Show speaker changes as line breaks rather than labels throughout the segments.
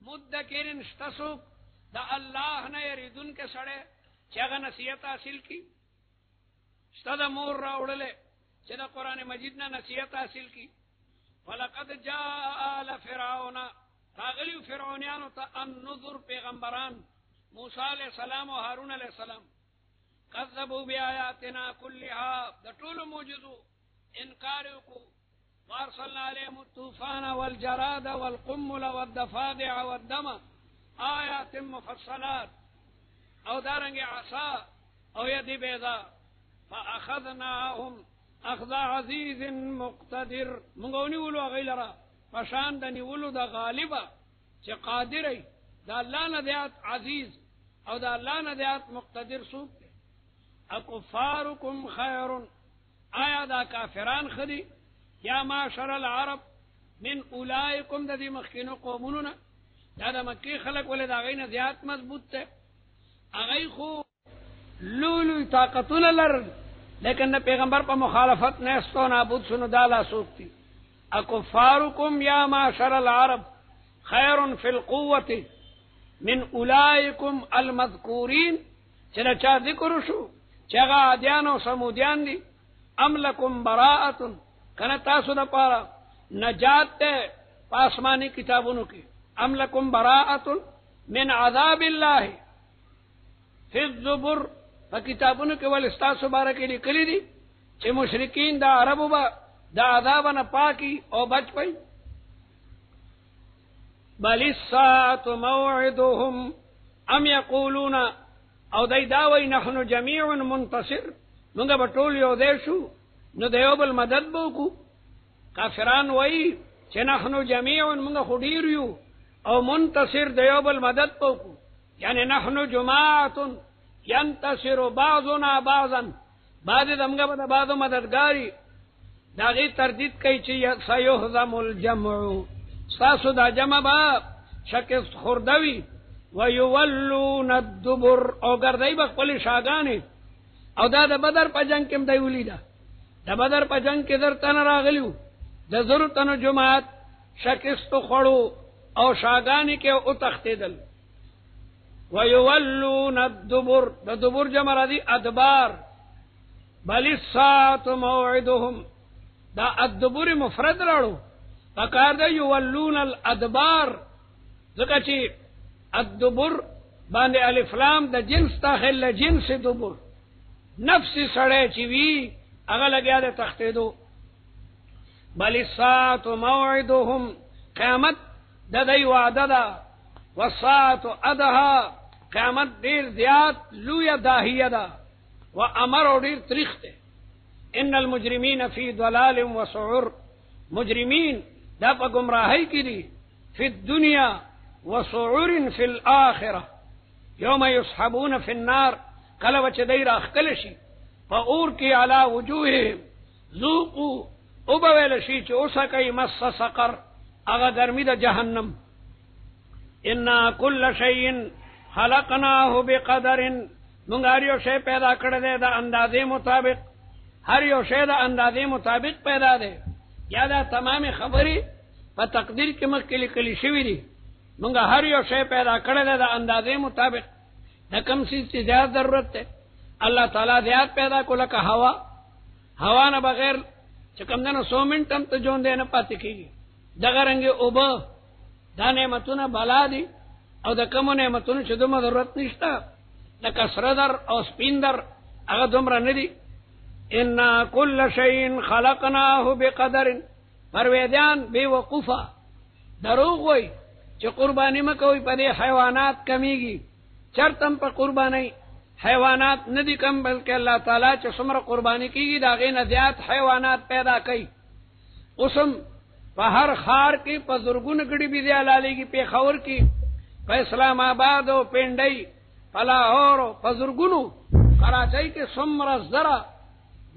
مدکرین شتسوک دا اللہ نے یریدن کے سڑے چاگا نصیحت حاصل کی۔ شتا دا مور را اڑلے چا دا قرآن مجید نا نصیحت حاصل کی۔ ولقد جاء آل فرعون راغلیو فرعونیانو تا النظر پیغمبران، موسیٰ علیہ السلام و حارون علیہ السلام۔ قذبوا بی آیاتنا کلها دا طول موجزو انکاریو کو وارسلنا عليهم الطوفان والجراد والقمل والدفادع والدم. آيات مفصلات. او دارنگ عصا، او يد بيضاء فأخذناهم أخذ عزيز مقتدر. منگونی ولو غیلرا فشان دنی ولو دا غالبا چه قادر دا اللہ ندیات عزیز او دا اللہ ندیات مقتدر سوک دے اکفارکم خیرن آیا دا کافران خدی یا معاشر العرب من اولائکم دا دی مخینو قومونونا. دا دا مکی خلق ولی دا غین زیاد مضبوط تے. اغی خو لولو طاقتون لر لیکن دا پیغمبر پا مخالفت نیستو نابود سنو دالا سوکتی اکفارکم یا معاشر العرب خیر فی القوت من اولائکم المذکورین. چرا چا ذکر شو؟ چگا عدیان و سمودیان دی؟ ام لکم براعتن کنا تاسو دا پارا نجات تے پاسمانی کتابونو کی۔ ام لکم براعتن من عذاب اللہ۔ فی الزبر۔ فا کتابونو کی والاستاسو بارکی لکلی دی۔ چھ مشرکین دا عربو با دا عذابنا پاکی او بچ پئی۔ بل الساعت موعدهم۔ ام یقولون او دای داوی نحنو جمیع منتصر۔ منگا بطول یو دیشو نو دیو بل مدد بوکو کافران وئی چه نحنو جمیعون منگا خودیریو او منتصر دیو بل مدد بوکو یعنی نحنو جماعتن ینتصر بعضنا بعضا. بعد دمگا بدا بعضو مددگاری داغی تردید کئی چی سیوحزم الجمعو ساسو دا جمع با شکست خوردوی ویولون الدبر. او گردائی بخپلی شاگانی او دا دا بدر پا جنگ کم دیولی دا دا بدر پا جنگ کی در تن راغلیو دا ضرور تن جماعت شکست خڑو او شاگانی کے او تختی دل ویولون الدبر دا دبر جمع را دی ادبار. بل الساعت موعدهم. دا الدبر مفرد راڑو فکار دا یولون الادبار. ذکر چی الدبر باندې الفلام د جنس تاخل جنس دبر. نفس سڑے چوی اگر لگیا دے تختے دو، بل الساعت موعدهم قیامت ددئی وعدہ دا والساعت ادہا قیامت دیر زیاد، لویا داہی دا و امر اور دیر ترخت ان المجرمین فی ضلال و سعر، مجرمین دا پا گمراہی کی دی، فی الدنیا وسعور في الآخرة يوم يسحبون في النار قال وچدير أخكلشي فأوركي على وجوههم ذوقوا أبويل شيء أسكي مس سقر أغا درمد جهنم إنا كل شيء خلقناه بقدر منگاریو شے پیدا کر دے دا اندازے مطابق. ہر یو شے دا اندازے مطابق پیدا دے. یا دا تمام خبری پا تقدیر کی مکلی کلی شوی دی. منگا ہر یو شے پیدا کرے دے دا اندازے مطابق. دا کم چیز کی زیاد ضرورت ہے اللہ تعالیٰ زیاد پیدا کو لکا ہوا ہوا نہ بغیر چکم دن سو منٹ ہم تو جون دے نہ پاتی کی گی۔ دگا رنگے اوبا، دا نعمتونا بلا دی، او دا کمو نعمتونا چھ دوما ضرورت نشتا۔ لکا سردر او سپیندر، اگا دمرا ندی۔ انا کل شئین خلقناہو بقدر پرویدیان بے وقوفا۔ دروغ ہوئی چ قربانی میں کوئی پدے حیوانات کمی گی چرتم پر قربانی حیوانات ندی کم، بلکہ اللہ تعالیٰ چمر قربانی کی گی داغے نزیات حیوانات پیدا کی اسم ہر خار کی پزرگن گڑی بھی دیا لالی کی پیخور کی۔ پہ اسلام آباد ہو پینڈئی پلاہور ہو پزرگنو کراچائی کے سمر ذرا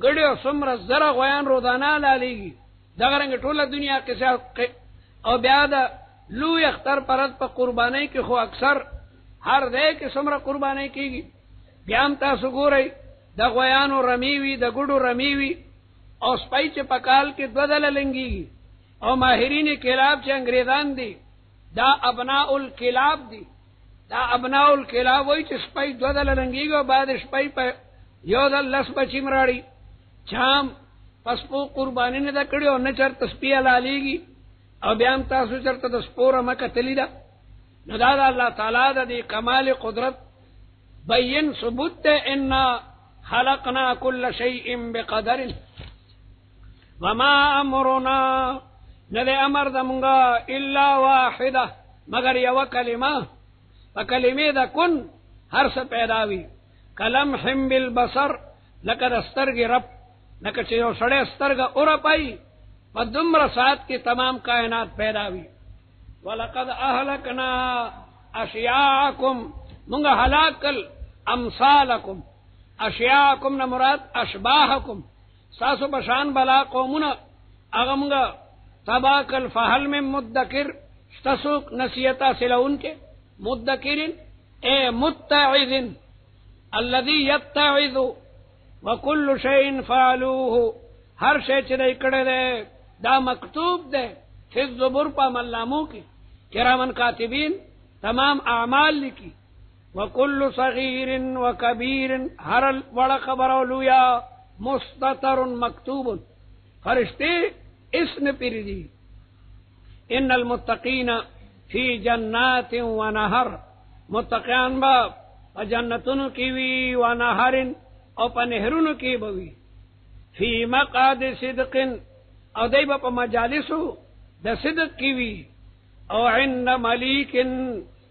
گڑی اور سمر ذرا غیان روزانہ لالی گی۔ دگرنگ ٹولہ دنیا کے ساتھ اور بیاد لو اختر پرت پر قربانی کی خو اکثر ہر دے کے سمر قربانی کی گی۔ بیامتا سگو رہی دا غیانو رمیوی دا گڑو رمیوی او سپائی چے پکال کے دو دل لنگی او ماہرین کلاب چے انگریزان دی دا ابنا الکلاب دی دا ابنا الکلاب وای چې سپای دو دل رنگیږي بعد سپای په یو دل لس بچی مراړي چام پسپو قربانی نه دا کړی او نه چر تسبیح لالیږي او بیا هم تاسو چرته د سپور مکه تلی دا نو دا دا الله تعالی د دې کمال قدرت بین ثبوت ان خلقنا كل شيء بقدر وما امرنا نہ امر دمگا الا واحده مگر یو کلمه فکلمه دا کن ہر سے پیداوی۔ کلم ہم بل بسر لکد استرگ رب نہ چیو سڑے استرگ ار پائی پدمر سات کی تمام کائنات پیدا ہوئی ولقد اہلکنا اشیاءکم منگا ہلاکل امثالکم اشیاءکم نہ مراد اشباہکم ساسو بشان بلا قومنا. اغمگا تباکل فہل میں مدکر تسوک نصیتا سلا ان کے. مدکر اے متعذ الذي يتعذ وكل شيء فعلوه ہر شے چدے کڑے دے، دا مکتوب دے، فی الزبر پا ملامو کی. کرامن کاتبین، تمام اعمال لکی. وکل صغیر وکبیر ہر بڑا خبر لویا مستتر مکتوب. فرشتے، اس نے پھر دی. ان المتقین فی جنات و نہر. متقیان با جنتن کی وی و نہرن او پا کی بوی. فی مقاد صدقن او دی با پا مجالسو دا صدق کی وی او عند ملیکن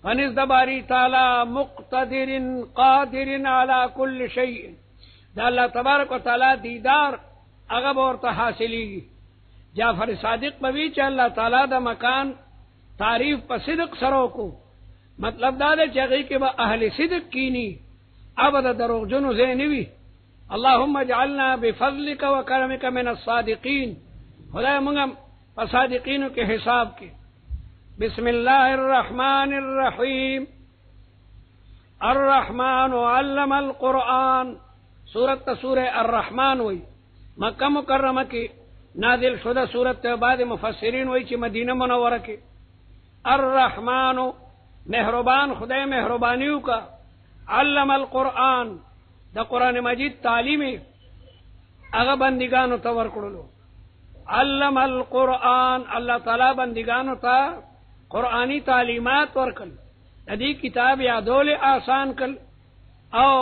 فنز دباری تعالی مقتدر قادر علی کل شیء. دا اللہ تبارک و تعالی دیدار اغب اور تحاصلی جعفر صادق بوی چا اللہ تعالی دا مکان تعریف پر صدق سرو کو. مطلب دا دادے چگئی کہ وہ اہل صدق کینی اب دا دروغ جنو زینوی اللہم اجعلنا بفضلک و کرمک من الصادقین. خدا منگم صادقین کے حساب کے. بسم اللہ الرحمن الرحیم الرحمن علم القرآن سورت سور الرحمن وئی مکہ مکرمہ کی نادل شدہ سورت بعد مفسرین وئی چی مدینہ منورہ کی الرحمن مہربان خدا مہربانیوں کا علم القرآن دا قرآن مجید تعلیم اغا بندگانو تور کرلو علم القرآن اللہ تعالی بندگانو تا قرآنی تعلیمات ورکل ادی کتاب یادول آسان کل. او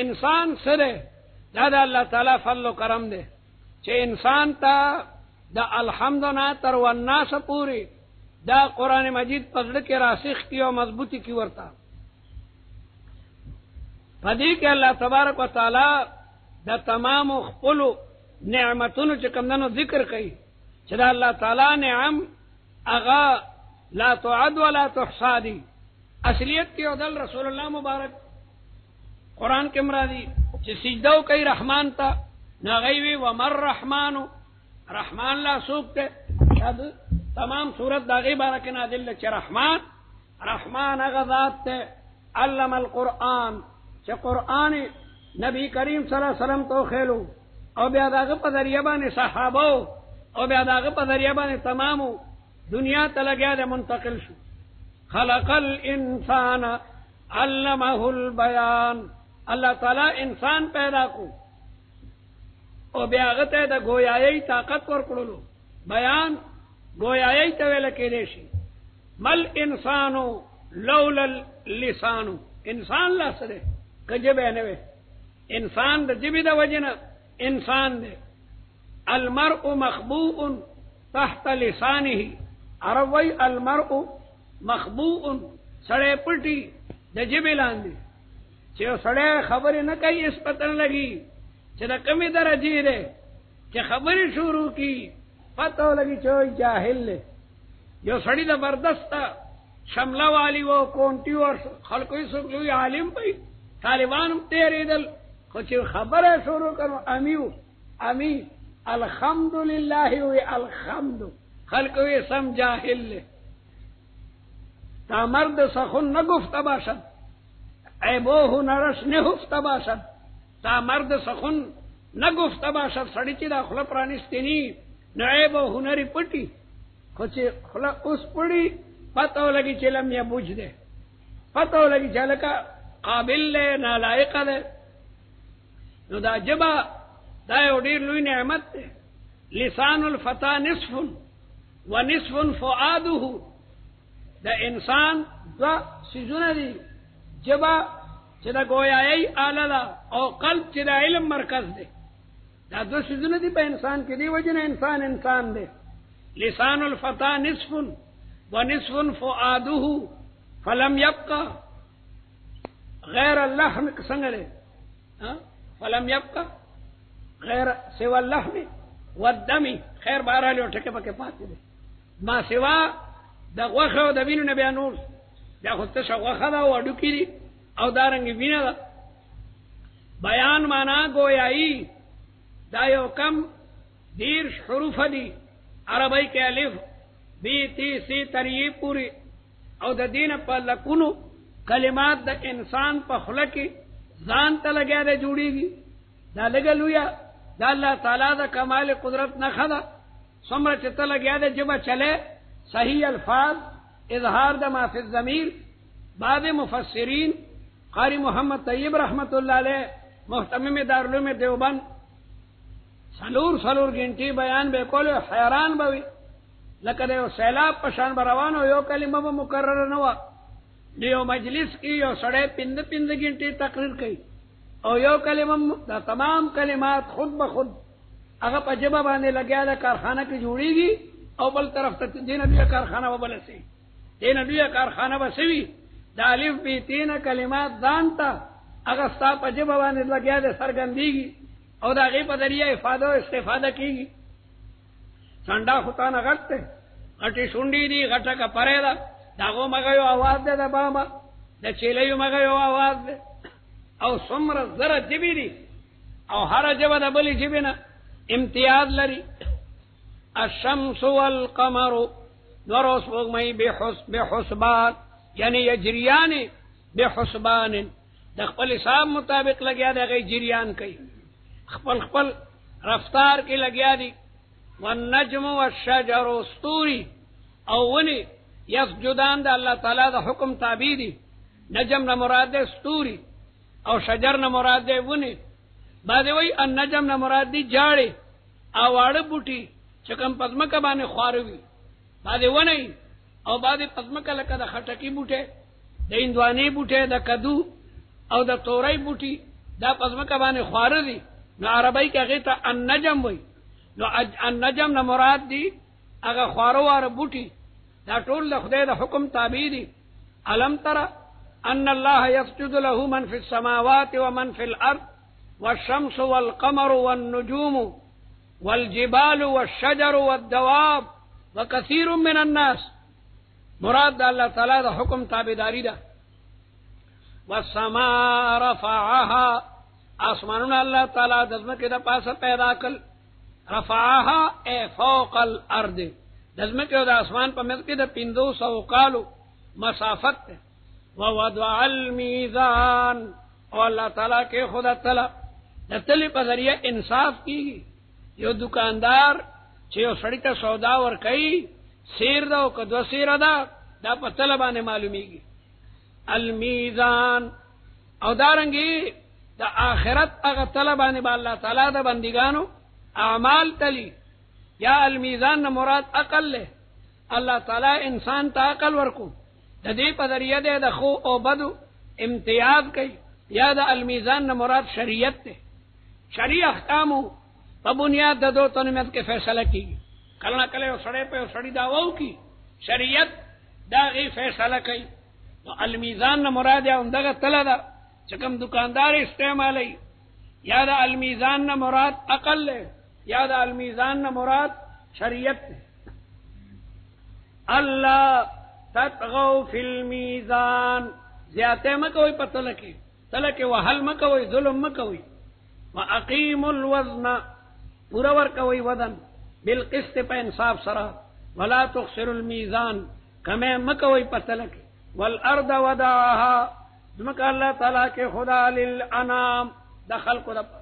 انسان سرے دادا اللہ تعالی فل و کرم دے چھ انسان تا دا الحمد نا تر والناس پوری، دا قرآن مجید پزڑ کے راسخ کی اور مضبوطی کی ورتا پدی کے اللہ تبارک و تعالی دا تمام خپلو نعمتونو چې کمدنو ذکر کئی چدا اللہ تعالی نعم اغا لا تعد ولا تحصا دی اصلیت کی عدل رسول اللہ مبارک۔ قرآن کے مرادی چې سجدو کئی رحمان تا نغیوی ومر رحمانو۔ رحمان لا سوکتے تمام صورت داغی بارک نازل چ رحمان رحمان اغذات تے، علم القرآن۔ چ قرآن نبی کریم صلی اللہ علیہ وسلم تو خیلو۔ او بیا داغه په ذریعہ باندې صحابه او بیا داغه په تمامو۔ دنیا ته لګیا د منتقل شو. خلق الانسان علمه البیان. اللہ تعالی انسان پیدا کو. او بیا غته د گویایی طاقت ور کړلو بیان گویایی ته ویل کېدې مل انسانو لولا اللسانو. انسان لا سره کجبه نه انسان د جبی د وجنه انسان دے. المرء مخبوء تحت لسانه عربی المرء مخبوء سڑے پٹی دجبی لاندی۔ سڑے خبر نہ کئی، اس پتن لگی۔ چھے کمی درجی دے چھے خبر شروع کی، پتہ لگی چھوئی جاہل لے جو سڑی زبردست شملہ والی وہ کونٹی اور خلقوی سکلوی عالم پئی۔ طالبان تیرے دل۔ کچھ خبر ہے شروع کرو، امیو، امی الحمد للہ الحمد خلق ہوئی سمجھا ہل تا مرد سخن نہ گفت باشد اے بو نرس نے ہفت باشد تا مرد سخن نہ گفت باشد سڑی چی دا خلا پرانستینی نہ اے بو ہنری پٹی۔ کچھ خلا اس پڑی، پتہ لگی چلم یا بوجھ دے۔ پتہ لگی چل کا قابل لے نالائق دے۔ نو دا جبا، دا یو ډیر لوی نعمت ده لسان الفتا نصف و نصف فؤاده. دا انسان دا سیزونه دي. جبا چې دا گویایی آله ده او قلب چې دا علم مرکز دی. دا دو سیزونه دي په انسان کې، دی وجنه انسان انسان دی. لسان الفتا نصف و نصف فؤاده. فلم يبقى غیر اللحم څنګه دی؟ فلم يبقى غیر سوى اللحم والدم خیر بارہ لو ٹھکے پکے پاتے دے ما سوا دا غوخه د وینو نه بیانول دا خو ته غوخه دا وډو کړي او دارنګ وینه دا بیان معنا گویائی دا یو کم دیر حروف دی عربی کې الف بی تی سی تری پوری او د دین په لکونو کلمات د انسان په خله کې ځان ته لګیا دی جوړیږي. دا لګلویا دا اللہ تعالیٰ دا کمال قدرت نہ خدا سمر چتل گیا دے جب چلے، صحیح الفاظ، اظہار دا ما فی الزمیر بعد مفسرین، قاری محمد طیب رحمت اللہ علیہ، محتمم دارالعلوم دیوبند، سلور سلور گنٹی بیان بے کول حیران بوی لکه یو سیلاب پشان بروانو یو کلمه به مکرر نه و دیو مجلس کی یو سړی پند پند گنٹی تقریر کوي او یو کلمه دا تمام کلمات خود بخود اگر پجبہ باندھے لگیا تھا کارخانہ کی جوڑی گی، او بل طرف تک دین دویا کارخانہ و بل سی دین دویا کارخانہ بسوی دا الف بی تین کلمات دانتا اگر ستا پجبہ باندھے لگیا تھا سرگندی گی۔ او دا پدریا افادہ استفادہ کی گی۔ سنڈا خطانہ غٹتے غٹی سنڈی دی، غٹا کا پرے دا۔ داغو غو مگیو آواز دے دا باما۔ دا چیلیو مگیو آواز دے۔ او سمر زر جبی دی۔ او ہر جبہ دا بلی جبی نا۔ امتیاز لری. الشمس والقمر. نروس بغمی بحسبان. یعنی یجریان بحسبان. دا خپل حساب مطابق لگیا دا غی جریان کئی. خپل خپل رفتار کی لگیا دی. والنجم والشجر استوری او ونی یسجدان دا اللہ تعالی دا حکم تابی دی. نجم نہ مراد دے استوری او شجر نہ مراد دے، ونی. بعد وی ان نجم نہ مراد دی جاڑے او بوٹی چکم پزمک باندې خواروي بعد ونی، او بعد پزمک لکه د خټکی بوټه د اندوانی بوټه د کدو، او د تورای بوټي، دا پزمک باندې خوار دي. نو عربی کې هغه ته ان نجم وای نو ان نجم نہ مراد دی هغه خوارو وار بوټي. دا ټول د خدای د حکم تابع دي. علم ترى ان الله يسجد له من في السماوات ومن في الارض؟ والشمس والقمر والنجوم والجبال والشجر والدواب وكثير من الناس. مراد الله تعالى ده حكم تابداري ده والسماء رفعها. آسمان الله تعالى دزمه کې د پیدا کړ رفعها اي فوق الارض. دزمه کې د اسمان په مځ کې د 500 کالو مسافت ووضع المیزان او اللہ تعالیٰ کے خدا تعالیٰ دتلی په ذریعہ انصاف کی یو دکاندار چې یو سړی ته سودا ور کوي سیر دا او کدو سیر دا دا په طلبانه معلومیږي المیزان۔ او دارنګي د دا آخرت هغه طلبانه با الله تعالی د بندګانو اعمال تلی۔ یا المیزان نه مراد عقل له الله تعالی انسان ته عقل ورکو۔ د دې په ذریعہ د خو او بدو امتیاز کوي یا د المیزان نه مراد شریعت ته شریع احکام په بنیاد د دوه تنمیت کې فیصله کیږي کله کله یو سړی په سړی دا وو کی۔ شریعت دا غي فیصله کوي نو المیزان نه مراد یې دغه تله ده چې کوم دکاندار استعمالي یا د المیزان نه مراد عقل له یا المیزان نه مراد شریعت الله تتغو فی المیزان۔ زیادہ مکوئی پا تلکی تلکی وحل مکوئی، ظلم مکوئی۔ واقیم الوزن پورا ورکوئی ودن بالقسط پا انصاف سرا۔ ولا تخسر المیزان کمے مکوئی پا تلکی والارض ودعاها دمکا اللہ تعالیٰ کے خدا للانام دخل کو دب۔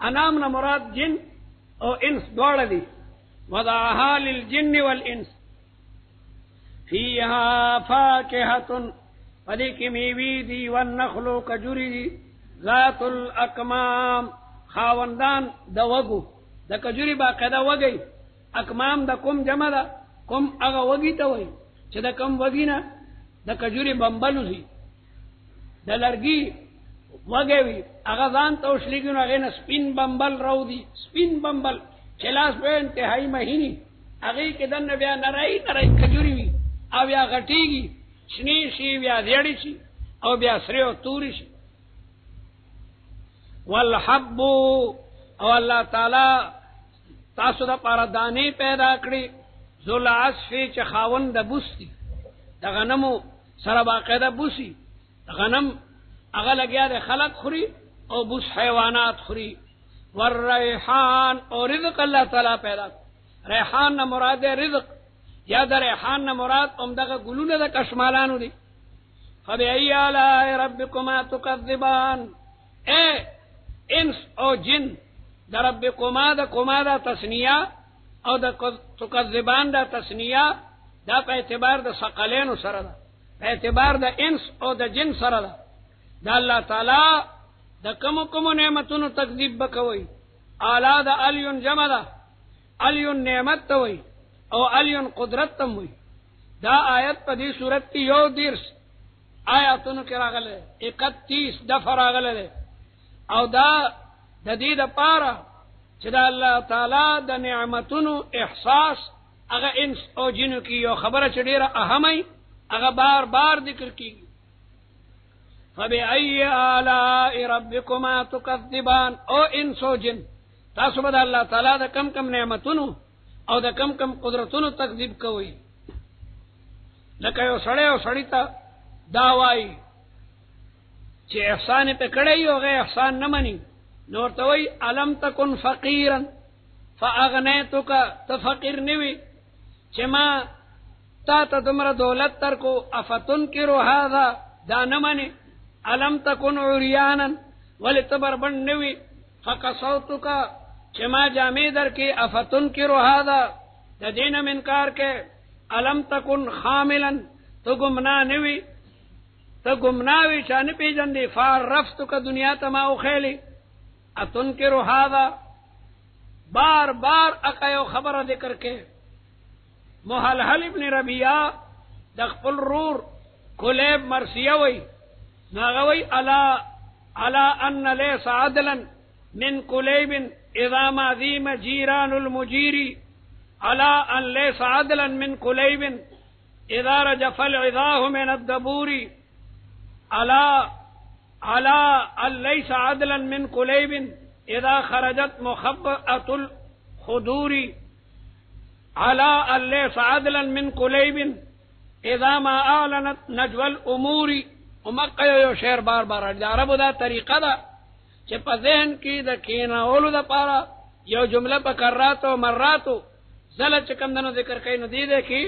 انام نہ مراد جن او انس دوڑ دی۔ وضعها للجن والانس فیہا فاکہتن پدی کی میوی دی۔ والنخلو کجوری دی۔ ذات الاکمام خاوندان د وګو. د کجوري باقاعده وګي اکمام د کوم جمع ده؟ کوم هغه وګي ته وای چې د کوم وګي نه د کجوري بمبلو سي د لرګي وګي وي هغه ځان ته وشلګي نو هغه نه سپین بمبل راو دي سپین بمبل چلاس په انتهائی مهینی هغه کې د بیا نړۍ نړۍ کجوري وي. او بیا غټيږي شنی شي بیا دیړی شي او بیا سره او توري شي. والحبو او اللہ تعالی تاسو دا پارا دانی پیدا کری زول عصفی چه خاون دا بوستی دا غنمو سر باقیده بوسی، دا غنم اغا لگیا دا خلق خوری او بوس حیوانات خوری۔ والریحان، او رزق اللہ تعالی پیدا ریحان نا مراد رزق، یا دا ریحان نا مراد ام دا گلون دا کشمالانو دی۔ فبی ای آلائی ربکما تکذبان۔ اے انس او جن دا رب کما دا کما دا تسنیا او دا تکذبان دا تسنیا دا پا اعتبار دا سقلین سر دا پا اعتبار دا انس او دا جن سر دا دا اللہ تعالی دا کمو کمو نعمتونو تکذیب بکوئی آلا دا علیون جمع دا علیون نعمت توئی او علیون قدرت تم ہوئی دا آیت پا دی صورت تی یو دیرس آیاتونو کی راغلے اکتیس دفع راغلے او دا دا دی دا پارا چدا اللہ تعالی دا نعمتنو احساس اگا انس او جنو کی یو خبر چڑی را اہمی اگا بار بار ذکر کی فبی ای آلائی ربکما تکذبان؟ او انس او جن، تاسو بدا اللہ تعالی دا کم کم نعمتنو او دا کم کم قدرتنو تکذب کوئی لکہ یو سڑے او سڑی تا داوائی چی احسان پہ کڑے ہو گئے احسان نہ منی۔ نور توئی علم تکن فقیرن؟ فاغنیتک تفقیر نوی چما تا تا تمر دولت تر کو افتن کرو هذا؟ دا نمانی علم تکن عریانا ولی تبر بن نوی فقصوتک چما جامی در کی افتن کرو هذا دا دین منکار کے علم تکن خاملا تو گمنا نوی گمناوی چانی پی جندی فار رفتو کا دنیا تما اخیلی اتن کے روحادا بار بار اقیو خبر ذکر کے محل حل ابن ربیہ دخپل رور کلیب مرسیہ وی. ناغوی علا علا ان لیس عدلا من کلیب اذا ما ذیم جیران المجیری علا ان لیس عدلا من کلیب اذا رجف العذاه من الدبوری علا على ان عدلا من قليب اذا خرجت مخبأة الخدور. على ان ليس عدلا من قليب اذا ما اعلنت نجوى الامور. امقا یو شعر بار بار. دا عربو دا طریقہ دا چھ پا ذہن کی دا کینا اولو دا پارا. یو جملہ پا کراتو مراتو زلا چکم دنو ذکر کئی ندی دے کی.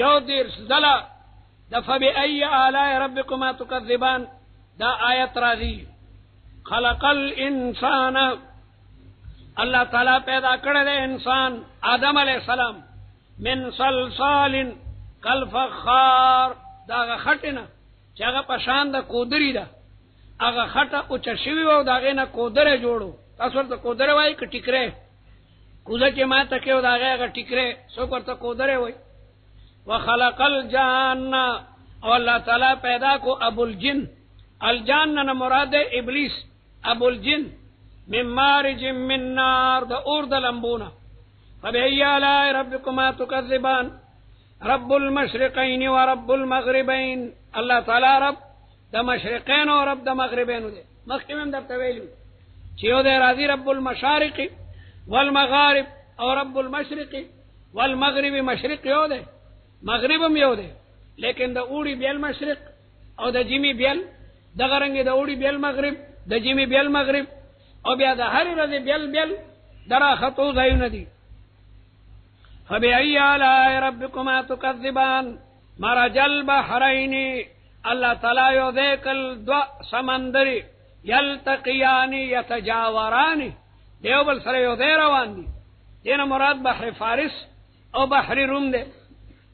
یو دیر زلا دا فبی ای آلائی ربکما تکذبان؟ دا آیت راضی. خلق الانسان. اللہ تعالی پیدا کرے انسان، آدم علیہ السلام، من صلصال کل فخار دا خٹنا چاگا پشان دا کودری دا. اگا خٹا اچھا شوی و دا غینا کودر جوڑو. تاسور تا کودر وائی که ٹکرے کوزا چی ما تکیو دا غی اگا ٹکرے سو کرتا کودر وائی. وخلق الجان او اللہ تعالی پیدا کو ابو الجن. الجان نہ مراد ابلیس، ابو الجن. من مارج من نار، دا اور دا لمبونا. فبئی آلائی ربکما تکذبان. رب المشرقین و رب المغربین. اللہ تعالی رب دا مشرقین و رب دا مغربین دے. مخیم در تویلیو چیو دے راضی رب المشارق والمغارب او رب المشرق والمغرب مشرق یو دے. مغربم یو دے، لیکن دا اوڑی بیل مشرق او دا جیمی بیل دغرنگ دا اوڑی بیل مغرب، دا جیمی بیل مغرب، او بیا دا ہر رضی بیل بیل درا خطو زیو ندی فبی ای آلائی ربکما تکذبان مرج البحرینی اللہ تعالی یو دیکل دو سمندری، یلتقیانی، یتجاورانی، دیو بل سر یو دے روان دی. دینا مراد بحر فارس او بحر روم دے.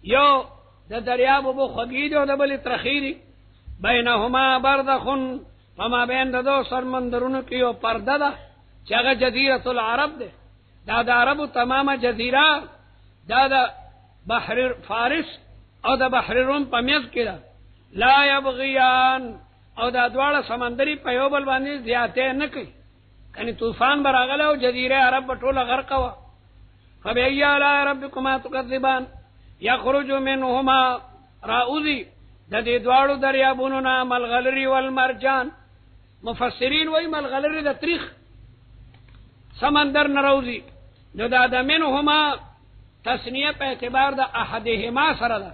یو، د دریاب بو خگید او د بل ترخیری بینهما بردخن فما بین د دو سرمندرونو کې یو پرده ده، چې هغه جزیره العرب ده. دا د عربو تمامه جزیره، دا د بحر فارس او د بحر روم په میز کې ده. لا یبغیان، او دا دواړه سمندري په یو بل باندې زیاته نه کوي. کني طوفان براغله او جزیره عرب ټوله غرق وا فبأي آلاء ربكما تكذبان يخرج منهما راؤذي د دې دواړو دریابونو نه ملغلری والمرجان. مفسرین وای ملغلری د تاریخ سمندر نروزی نو دا د منهما تسنیه په اعتبار د احدهما سره ده.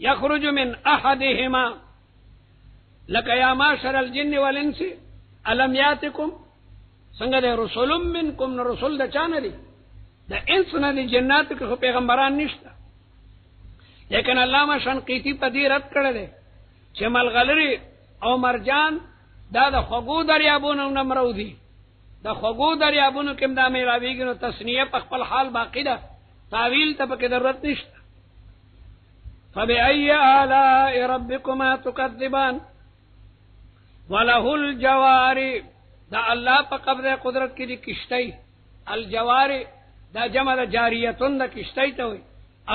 یخرج من احدهما. لك يا معشر الجن والانس، الم ياتكم څنګه د رسول منکم؟ نو رسول د چانه دي د انس نه دي جنات کې پیغمبران نشته. لیکن علامہ شنقیتی په دې رد کړل دي چې ملغلری او مرجان، دا د خغو دریابونو نه مرو دي د خغو دریابونو کې دا مې راویږي نو تسنیه په خپل حال باقی ده تعویل ته پکې ضرورت نشته فبأي آلاء ربكما تكذبان وله الجواري دا اللہ پا قبض قدرت کی دی کشتی۔ الجوار دا جمع دا جاریتون دا کشتی تا ہوئی۔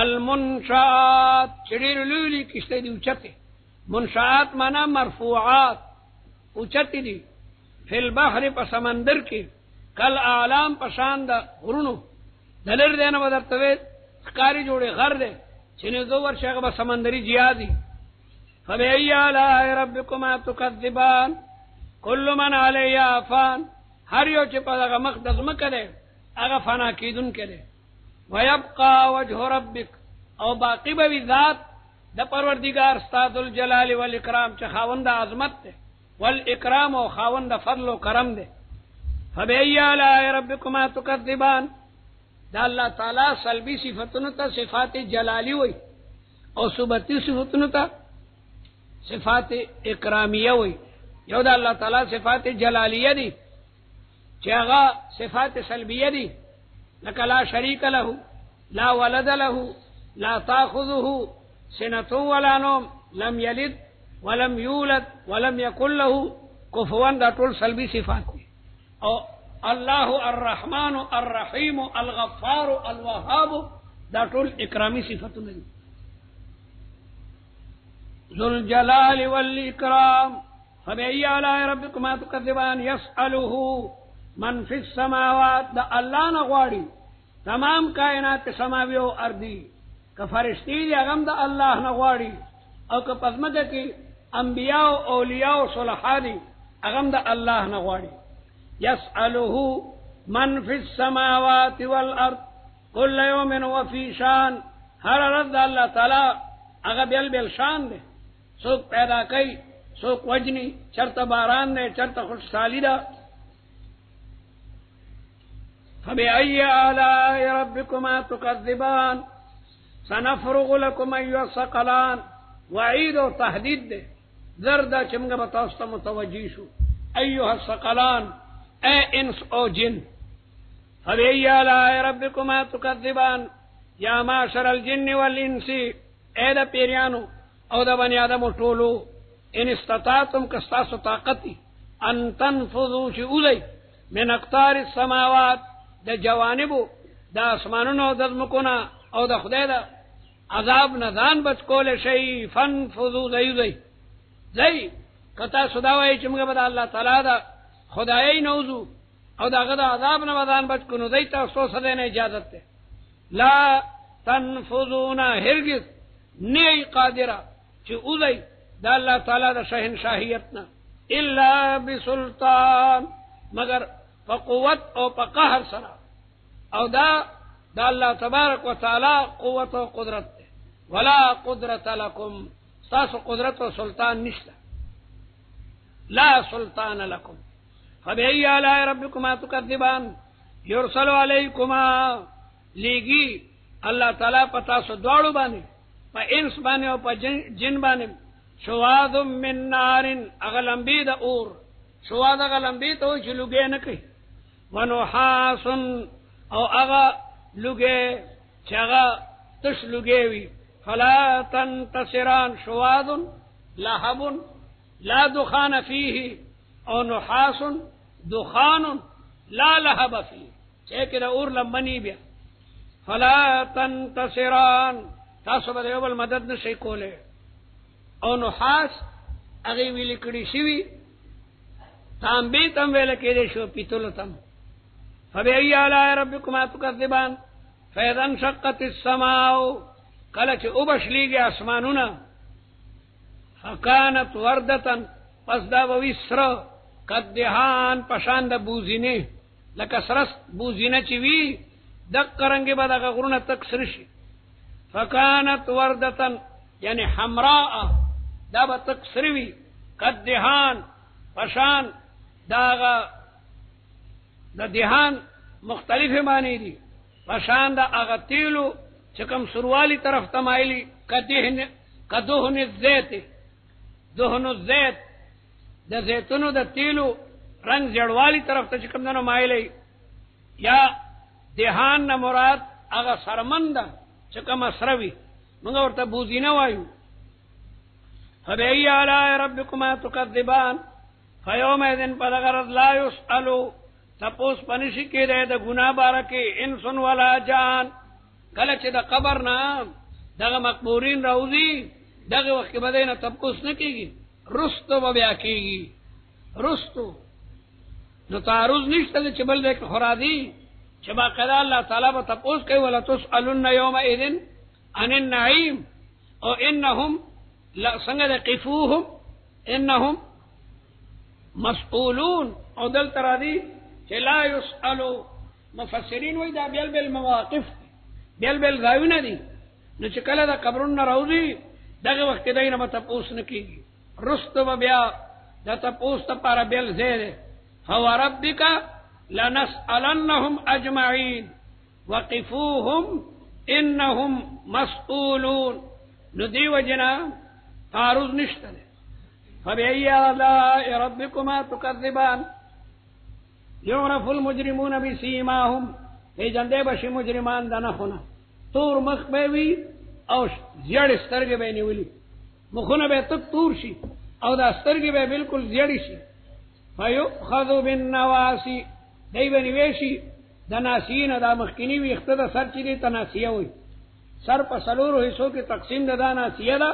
المنشات چڑیر لولی کشتی دی اچتے منشات مانا مرفوعات. اچتی دی. فی البحر پا سمندر کی. کل اعلام پشان دا غرونو. دلر دینا بدر توید خکاری جوڑے غر دے. چنی دو ورشا با سمندری جیادی. فبئی آلائی ربکما تکذبان. کل من علی فان ہر یو چپا دا مقدس مکرے اگا فنا کیدن کرے ویبقا وجہ ربک او باقی بوی ذات دا پروردگار استاد الجلال والاکرام چا خاوند عظمت دے والاکرام او خاوند فضل و کرم دے فبئی آلائی ربکما تکذبان. دا اللہ تعالی سلبی صفتنو تا صفات جلالی ہوئی او صبتی صفتنو تا صفات اکرامیہ ہوئی یو دا اللہ تعالی صفات جلالیہ دی. چاغا صفات سلبیہ دی. لکا لا شریک له لا ولد له لا تأخذه سنة ولا نوم لم يلد ولم يولد ولم يكن له كفوا دا طول سلبی صفات. أو اللہ الرحمن الرحیم الغفار الوهاب دا طول صفت نہیں ذو الجلال والاکرام فبأي آلاء ربكما تكذبان؟ يسأله من في السماوات دا اللہ نغواڑی تمام کائنات سماوی و اردی کہ فرشتی دی اغم دا اللہ نغواڑی او کہ پزمکہ کی انبیاء و اولیاء و صلحاء دی اغم دا اللہ نغواڑی يسأله من في السماوات والأرض كل يوم وفي شان ہر رد اللہ تعالی اگر بیل بیل شان دے سوک پیدا کئی سوک وجنی چرت باران دے چرت خوش سالی دا فبأي آلاء ربكما تكذبان؟ سنفرغ لكم أيها الثقلان. وعيد تهديد دے. زردہ چمگا بتاستا متوجیشو أيها الثقلان. اے انس او جن. فبأي آلاء ربكما تكذبان؟ یا معاشر الجن والانس. اے دا پیریانو او دا بنی آدم ٹولو، ان استطاعتم کستاس طاقتی، ان تنفذو چی اولی من اقتار السماوات دا جوانبو دا اسمانونو دا دمکونا او دا خدای دا عذاب ندان بچ کول شئی فنفذو دا یوزی زی. کتا صداوائی چمگا بدا اللہ تعالی دا خدای نوزو او دا غدا عذاب نبادان بچ کنو دیتا سو سدین اجازت تے لا تنفذون هرگز نی قادرہ چی اوزی دا اللہ تعالی دا شہن شاہیتنا الا بسلطان. مگر فقوت او پا قہر سرا او دا دا اللہ تبارک و تعالی قوت و قدرت تے ولا قدرت لکم. ساس قدرت و سلطان نشتا. لا سلطان لکم. فبئی آلاء ربکما تکذبان. یرسل علیکما. لیگی اللہ تعالی پتا سو دوڑو بانے پا انس بانے او پا جن بانے شواد من نارن اغلمبی دا اور. شواد اغلمبی تو چی لگے نکی. ونحاسن او اغا لگے چی اغا تش لگے وی. فلا تنتصران شواد لهب لا دخان فيه او نحاس دخان لا لهب فيه چه دا اور لمبنی بیا. فلا تنتصران. تاسو به یو بل مدد نشي کوله او نحاس هغه ویل کړي شي تانبی تم ویل کېږي شو پیتل فبأي آلاء ربكما تكذبان؟ فإذا انشقت السماء کله چې او بشلیږي اسمانونه فکانت وردتن پس دا به وي سره پشان د بوزینه. لکه سرس بوزینه چې وي دق رنګ به دغه غرونه تک سر شي. فکانت وردتن یعنی حمراء، دا به تک سر وي. قدهان پشان، داغه د دهان مختلف معنی دي. پشان د اغه تیلو چکم سروالی طرف تمائلی کدہن کدہن الزیت دہن الزیت د زیتونو د تیلو رنگ جڑوالی طرف ته چکم دنو مائلی یا دهان نه مراد هغه سرمند چکم اسروی موږ ورته بوزینه وایو. فبأي آلاء ربكما تكذبان فيومئذ فلغرض لا يسألوا تپوس پنشی کې ده د ګناه بارکه انسان ولا جان۔ کله چې د قبر نه دغه مقبورین راوځي دغه وخت کې بده نه تپوس نه کیږي رستو به بیا کیږي رستو۔ نو تعرض نشته چې بل دې خرادي چې با قضا الله تعالی به تپوس کوي ولا تسالون یوم اذن عن النعیم او انهم لا څنګه قفوهم انهم مسئولون۔ او دل ترادی چې لا يسالو مفسرین وای دا بیل بیل مواقف بیل بیل ځایونه دي نو چې کله دا قبرونه راوځي دغه وخت دای نه مته پوس نه کیږي. رستو بیا دا ته پوس ته پارا بیل زیره هو ربک لنسالنهم اجمعين وقفوهم انهم مسئولون نو دی وجنا تعرض نشته فبأي آلاء ربكما تكذبان يعرف المجرمون بی بسيماهم ای جندے بشی مجرمان دانا ہونا. تور مخ بے وی او زیڑ سترگ بے نیولی. مخون بے تک تور شی. او دا سترگ بے بالکل زیڑی شی. فیؤخذو بن نواسی دی بے نیویشی دا ناسین دا مخکنی وی اختدا سر چی دی تناسیہ ہوئی. سر پا سلورو حصوں کی تقسیم دا دا ناسیہ دا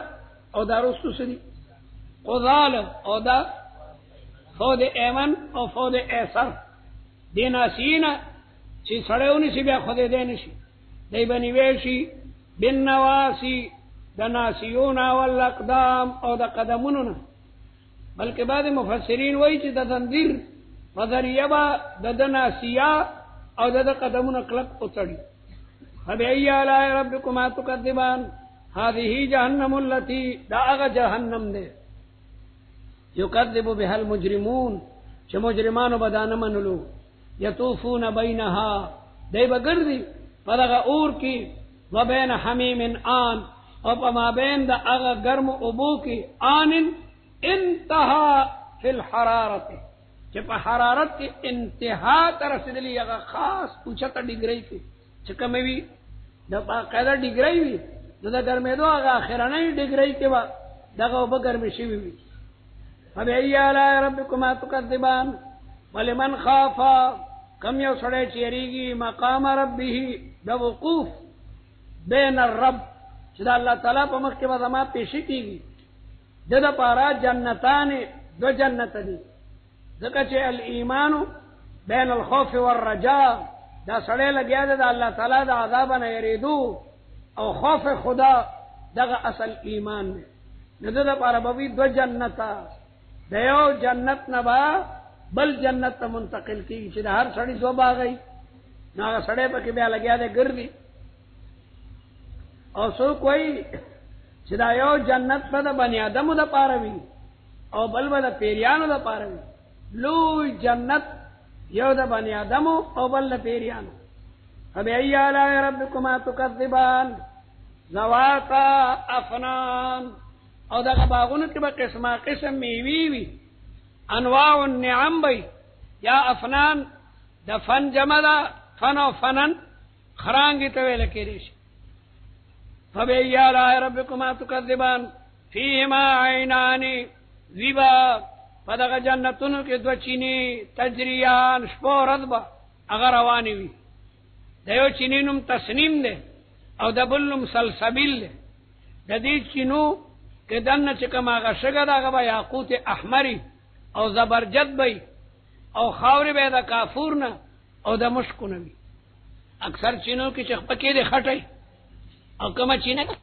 او دا رستو سدی قضال او دا فود ایمن او فود ایسر. دی ناسین چې سړیونی سی بیا خدای دې نشي دی بنی ویشي بن نواسی د ناسیون او الاقدام او د قدمونو نه بلکې بعد مفسرین وایي چې د تندیر فذریه با د ناسیا او د قدمونو کلک اوتړي فبأي آلاء ربكما تكذبان هذه جهنم التي داغ جهنم ده يكذب بها المجرمون چې مجرمانو بدانه منلو یتوفون بینها دی بگردی پدغه اور کی و بین حمیم آن، او پما بین دا اغا گرم ابو کی آن انتہا فی الحرارت، چې په حرارت کې انتها تر رسیدلی هغه خاص اوچته ډیګری کې، چې کومې وي، د باقاعده ډیګری وي، نو د ګرمېدو هغه اخرنۍ ډیګری کې وا دغه وبګرمې شي وي. فبأي آلاء ربكما تكذبان ولمن خاف کم یو سڑے چیریگی، مقام ربه دا وقوف، بین الرب چې دا الله تعالی په مخ کې به زما پیشي کیږي د د پارا جنتان دو جنت دي ځکه چې الایمان بین الخوف والرجاء دا سړی لګیا دی د الله تعالی د عذاب یریدو۔ او خوف خدا دغه اصل ایمان دی نو د پارا به دو جنتا۔ د یو جنت نه با بل جنت ته منتقل کی چې هر سړی دو باغی نو هغه سړی په کې بیا لګیا دی ګرځي او سو کوئی چې دا یو جنت په د بنی آدمو د پاره وي او بل بل پیریانو د پاره وي. لوی جنت یو د بنی آدمو او بل د پیریانو. فبأي آلاء ربكما تكذبان ذواتا افنان. او دغه باغونو کې به قسمه قسم میوي وي. انواع النعم بی، یا افنان، د فن جمع دا، فن او فنن، خرانگی ته ویل کېږي فبأي آلاء ربكما تكذبان فيهما عينان زبا فدغ جنتونو کې دو چینی تجریان شپو رضبا، اگر روانی وی. دیو چینی نم تسنیم دے، او دبل نم سلسبیل دے. د دې چینو کې دنه چې کوم هغه شګه دا غوا یاقوت احمری او زبرجد بی او خاور بی دا کافور نا او دا مشکو نوی اکثر چینو کی چخ پکی دے خٹائی او کما چینہ کا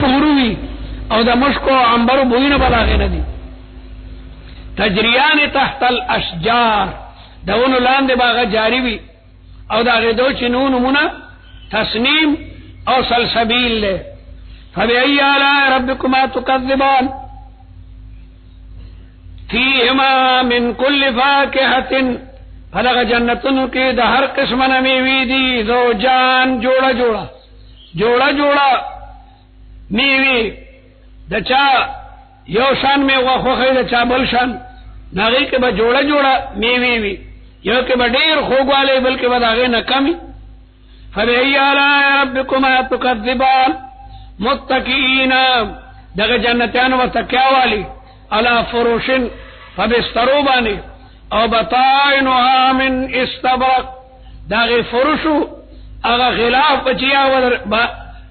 پوروی او دا مشکو عمبرو بوینو بلا غیر دی تجریان تحت الاشجار. دا انو لاندے باغا جاری وی او دا غیدو چینو نمونہ تسنیم او سلسبیل له فبأي آلاء ربكما تكذبان فيهما من كل فاكهة فلغ جنتن کی دا ہر قسم میوی دی دو جان، جوڑا جوڑا۔ جوڑا جوڑا میوی، دا چا یو شان میں وخوخی دا چا بل شان۔ ناغی کے با جوڑا جوڑا میوی وی۔ یو کے با دیر خوگ والے، بلکہ با داغی نکمی۔ فبئی آلائی ربکما تکذبان متقین و تکیا والی؟ علا فروشن. فبسترو بانی. او استبرق. دغه فروشو اغا غلاف بچیا و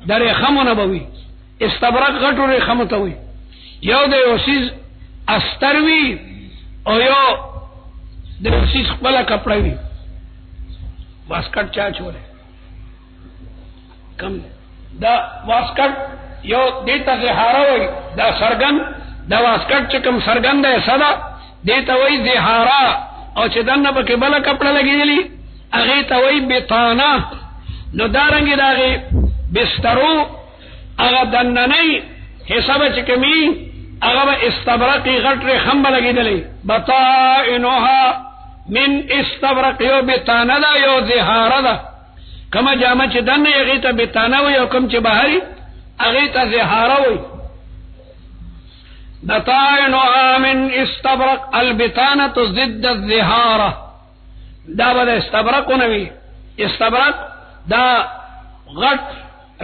در خمو نبوی استبرق تاوی یو د یو استروی او یو د یو سیز خپل کپڑا وی واسکټ چا چوره کم دا واسکټ یو دیتا زهاره وی دا سرګن دا واسکټ چې کوم سرګن ده؟ صدا دیتا وی زهاره او چې دنه په کې بل کپڑا لګیلی هغه ته وی بتانا نو دارنګي داغه بسترو هغه دننې حساب چې کمی هغه استبرقی غټره خمبه لګیدلې بطائنها من استبرق یو بتانا دا یو زهاره ده کما جامه چې دنه هغه ته بتانه وي او کم چې بهاري هغه ته زهاره وي بطائن من استبرق البتانه ضد الزهاره دا به استبرق نوي استبرق دا غټ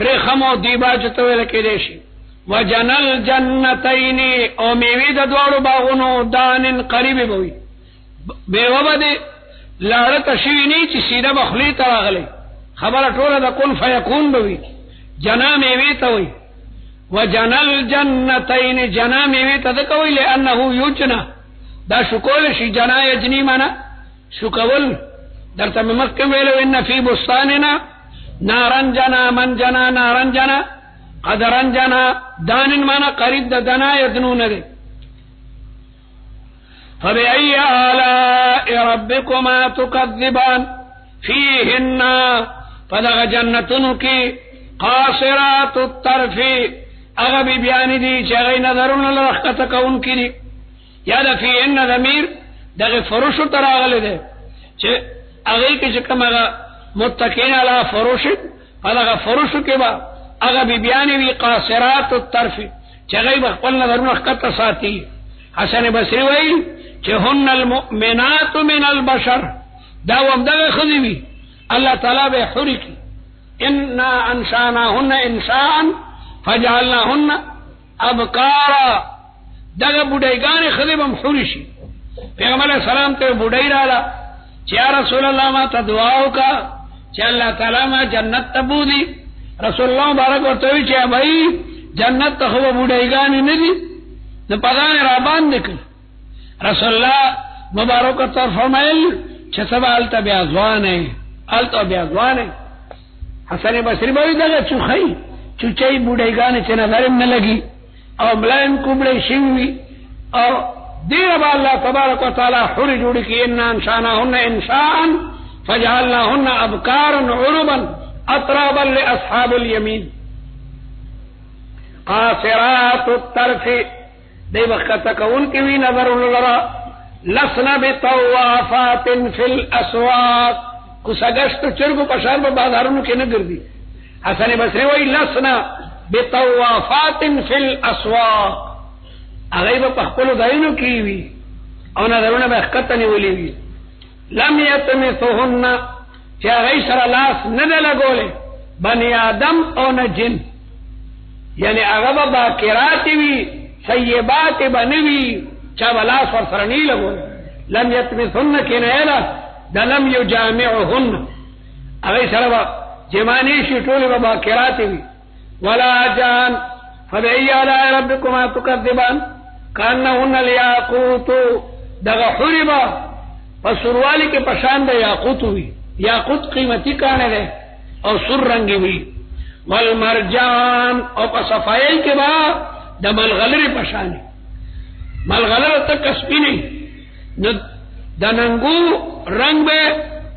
رخم او دیبا چته ویل کېدې شي وجنل جنتین، او میوی د دوړو باغونو دانن قریب بوي به وبده لاړه تشوی نه چې سیده بخلی ته راغلی خبر ټوله د کن فیکون بوي جنا میوي ته وي وجنل جنتین جنا میوي ته کوي لانه یجنا دا شکول شي جنا یجنی معنا شکول در درته مکه ویلو ان فی بستاننا نارن جنا، من جنا، نارن جنا، قدرن جنا. دانن معنا قریب د دنا یدنون ده فبأي آلاء ربكما تكذبان فيهن فدغ جنتن کی قاصرات الطرف. اغا بی بیانی دی چاگئی نظرون لرخت کون کی دی. یا دا فی ان ضمیر دغه فروشو تراغله ده چې هغه کې چې کوم هغه متقین علی فروش هغه فروشو کې با هغه بی بیان وی قاصرات الطرف. چې هغه خپل نظرونه خطه ساتي حسن بصری وایي چې هن المؤمنات من البشر. دا وم دغه خدي اللہ تعالیٰ بے حری کی۔ انا انشانا ہن انسان فجالنا ہن ابکارا دگ بڑھائی گانے خدیبم حری شی۔ پیغمبر علیہ السلام تے بڑھائی رالا۔ چیا رسول اللہ ما تا دعاو کا چیا اللہ تعالیٰ ما جنت تبو دی۔ رسول اللہ مبارک ورطوی چیا بھائی جنت تخوب بڑھائی گانے ندی نو پدان رابان دکل رسول اللہ مبارک طرف فرمائل چھتبا علتا بیازوان ہے التا بیا ځوانه حسن بصری به دغه چوخی چوچای بوډایګان چې نظرم نه لګي. او ملایم کوبړې شي او دیر با الله تبارک و وتعالى حر جوړ کی ان انشانهن انسان فجعلناهن ابکارا عربا اطرابا لاصحاب اليمين قاصرات الطرف. دی وخت کون کی وی نظر لرا. لسنا بطوافات فی الاسواق. کسگشت چرگو پشار با بازارونو کے نگردی حسن بسری وی لسنا بطوافات فی الاسواق۔ اغیب پخپلو دائنو کیوی او نظرونه به ښکته نیولې وي لم یتمثهن چې هغه سره لاس نه ده لګولې بني آدم او نه جن۔ یعنی هغه به باکرات وي سیبات به نه وي چا به لاس ور سره نه لګولې لم یتمثهن کې نه ده د لم یجامعهن هغه سره جمانی شي ټول به باکرات وي ولا جان فبأي آلاء ربكما تكذبان كأنهن الياقوت دغه حربا پسروالی کې پشان د یاقوت وی یاقوت قیمتي کانه ده او سر رنگي وی والمرجان او په صفایل کې با د ملغلره پشان ملغلره تک سپینی نو د ننګو رنگ به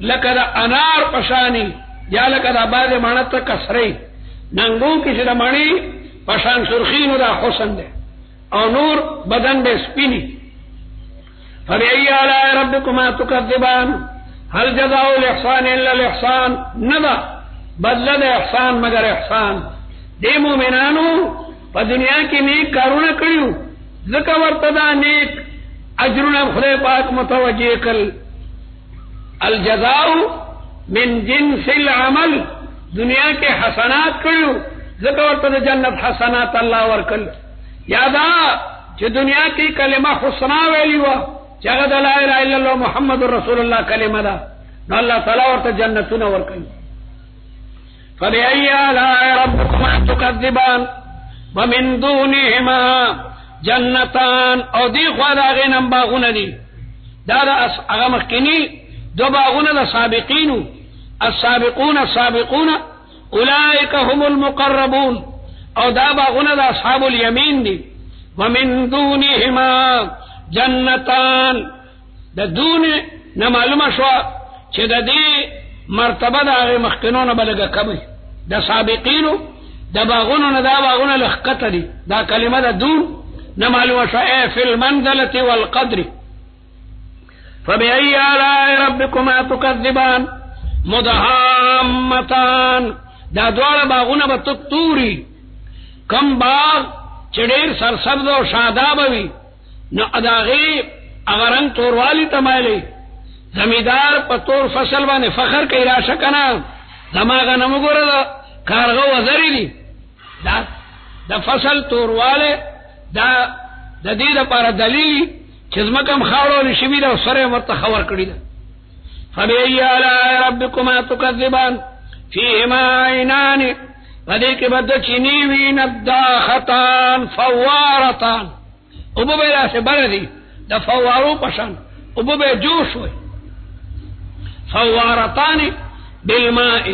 لکه د انار پشانی، یا لکه د باز مانه تک سرې ننګو کې چې د مانی پشان سرخینو دا حسن ده او نور بدن به سپینی۔ فبأي آلاء ربكما تكذبان هل جزاء الإحسان إلا الإحسان ندا، بدل دا احسان مگر احسان۔ دے مومنانو، پا دنیا کی نیک کارونا کریو۔ ذکا ورتدا نیک۔ اجرنا خدای پاک متوجہ کل. الجزاء من جنس العمل. دنیا کے حسنات کریو. ذکا ورتدا جنت حسنات اللہ ورکل. یادا چې دنیا کی کلمہ حسنا ویلی وا. چاگه لا الہ الا اللہ محمد رسول اللہ کلمہ دا. نو اللہ تعالی ورته جنتونه ورکړي فبأي آلاء ربكما تكذبان؟ ومن دونهما جنتان او دی خوا دا غی نم باغونه دی دا دا اغا مخکنی دو باغونه دا سابقینو السابقون السابقون اولئیک هم المقربون. او دا باغونه دا اصحاب الیمین دی. ومن دونهما جنتان. دا دون نمعلوم شوا چه دا دی مرتبه دا اغی مخکنون بلگا کمی دا سابقینو دا باغونه دا باغونه لخکت دی دا کلمه دا دون نه معلومه شو اے فی المنزله والقدر. فبأي آلاء ربكما تكذبان؟ مدهامتان. دا دوار باغونه به تکتوري کم باغ چډیر سرسبز او شاداب وي، نو اداغی اغرنگ توروالی تمایلی زمیدار پا تور فصل بانے فخر کئی راشا کنا زماغا نمگو را دا کارغو وزری دی دا دا فصل توروالی دا دا دی دا پارا دلیلی چزمکم خاڑو نشوی دا سر مرتا خور کری دا فبئی آلائی ربکما تکذبان فیهما عینانی فدی کی بد چنیوی نداختان فوارتان. ابو بے سے بر دی دا فوارو پشان ابو بے جوش ہوئے فوارتان بالماء.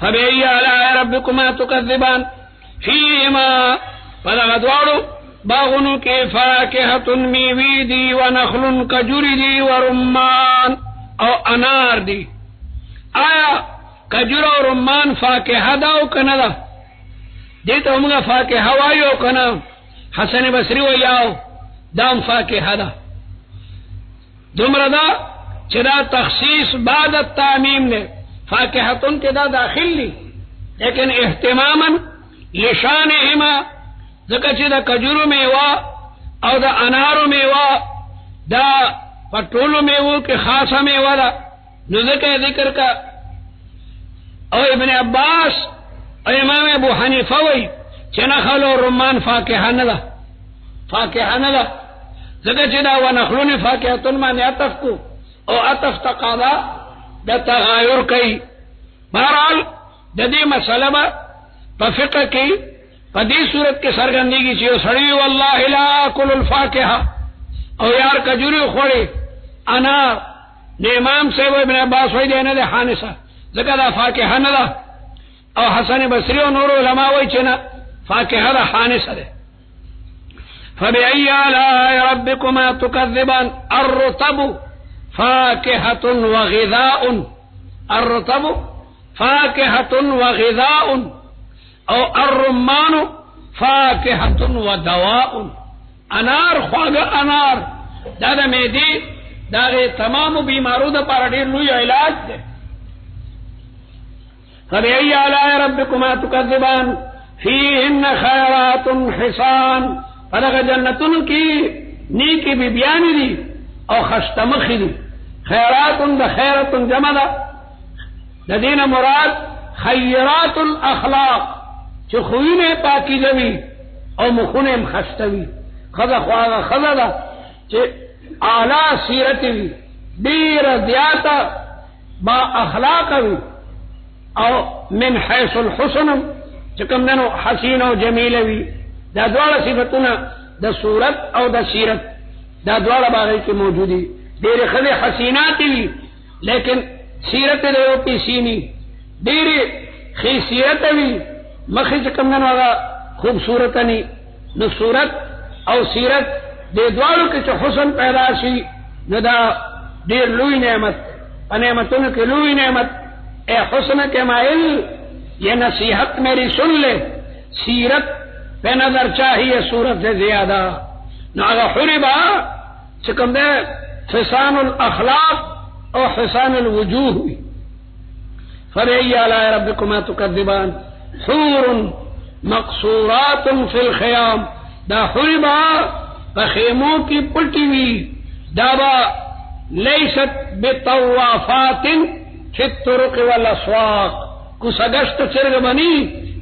فبئی آلاء ربکما تکذبان فیما فلغدوارو باغنو کے فاکہت میوی دی و نخل کجوری دی و رمان. او انار دی. آیا کجور او رمان فاکہہ دا او کنا دا؟ دیتا ہمگا فاکہہ وایو کنا. حسن بصری و یاو، دام فاکہہ دا. دمر دا چدا تخصیص بعد التعمیم نے فاکہتن کے دا داخل لی لیکن احتماما لشانہما ذکر چی دا کجورو میوا او دا انارو میوا دا پٹولو میوو کے خاصا میوا دا نو ذکر ذکر کا او ابن عباس او امام ابو حنیفہ وی چنخل و رمان فاکہہ ندا فاکہہ ندا ذکر چی دا ونخلون فاکہتن مانی عطف کو. او عطف تقاضا دا تغایر کئی بہرحال دا دی مسئلہ با فقہ کی پا دی صورت کے سرگندی کی چیو سڑی واللہ لا کل الفاکہا او یار کجوری خوڑی انار دی امام سے وہ ابن عباس وی دینا دے حانسا ذکر دا فاکہا ندا۔ او حسن بصری و نور علماء وی چنا۔ فاکہا دا حانسا دے۔ فبأي آلاء ربكما تكذبان الرطب فاكهة وغذاء الرطب فاكهة وغذاء او الرمان فاكهة ودواء انار خواغ انار. دادا میدی داغه تمام بیمارو دا پارا دیر لوی علاج دے. فبأي آلاء ربكما تكذبان فيهن خيرات حسان. فلغ جنتن کی نیکی بی بیانی دی او خشتمخی دی. خیرات دا خیرت جمع دا. دا دین مراد خیرات الاخلاق چو خوین پاکی دوی او مخون خستوی خدا خواہ خدا دا چو اعلی سیرت وی. دیر دیاتا با اخلاق وی. او من حیث الحسن چکم دنو حسین و جمیل وی. دا دوار صفتنا دا صورت او دا سیرت. دا دوار باغی کی موجودی. دیر خد حسینات وی، لیکن سیرت دیو پی سینی دیر خی سیرت وی. مخی چکم دنو خوبصورت نی نو صورت او سیرت دے دوارو کے چو حسن پیدا سی نو دا دیر لوی نعمت نعمتوں کی لوی نعمت، اے حسن کے مائل یہ نصیحت میری سن لے، سیرت پہ نظر چاہیے صورت سے زیادہ۔ نہ اگر حربا چکم دے حسان الاخلاق اور حسان الوجوہ ہوئی۔ فرعی علی ربکما تکذبان؟ حور مقصورات فی الخیام۔ دا حربا بخیموں کی پلٹی ہوئی۔ دابا لیست بطوافات فی الطرق والاسواق۔ کسگشت چرگ بنی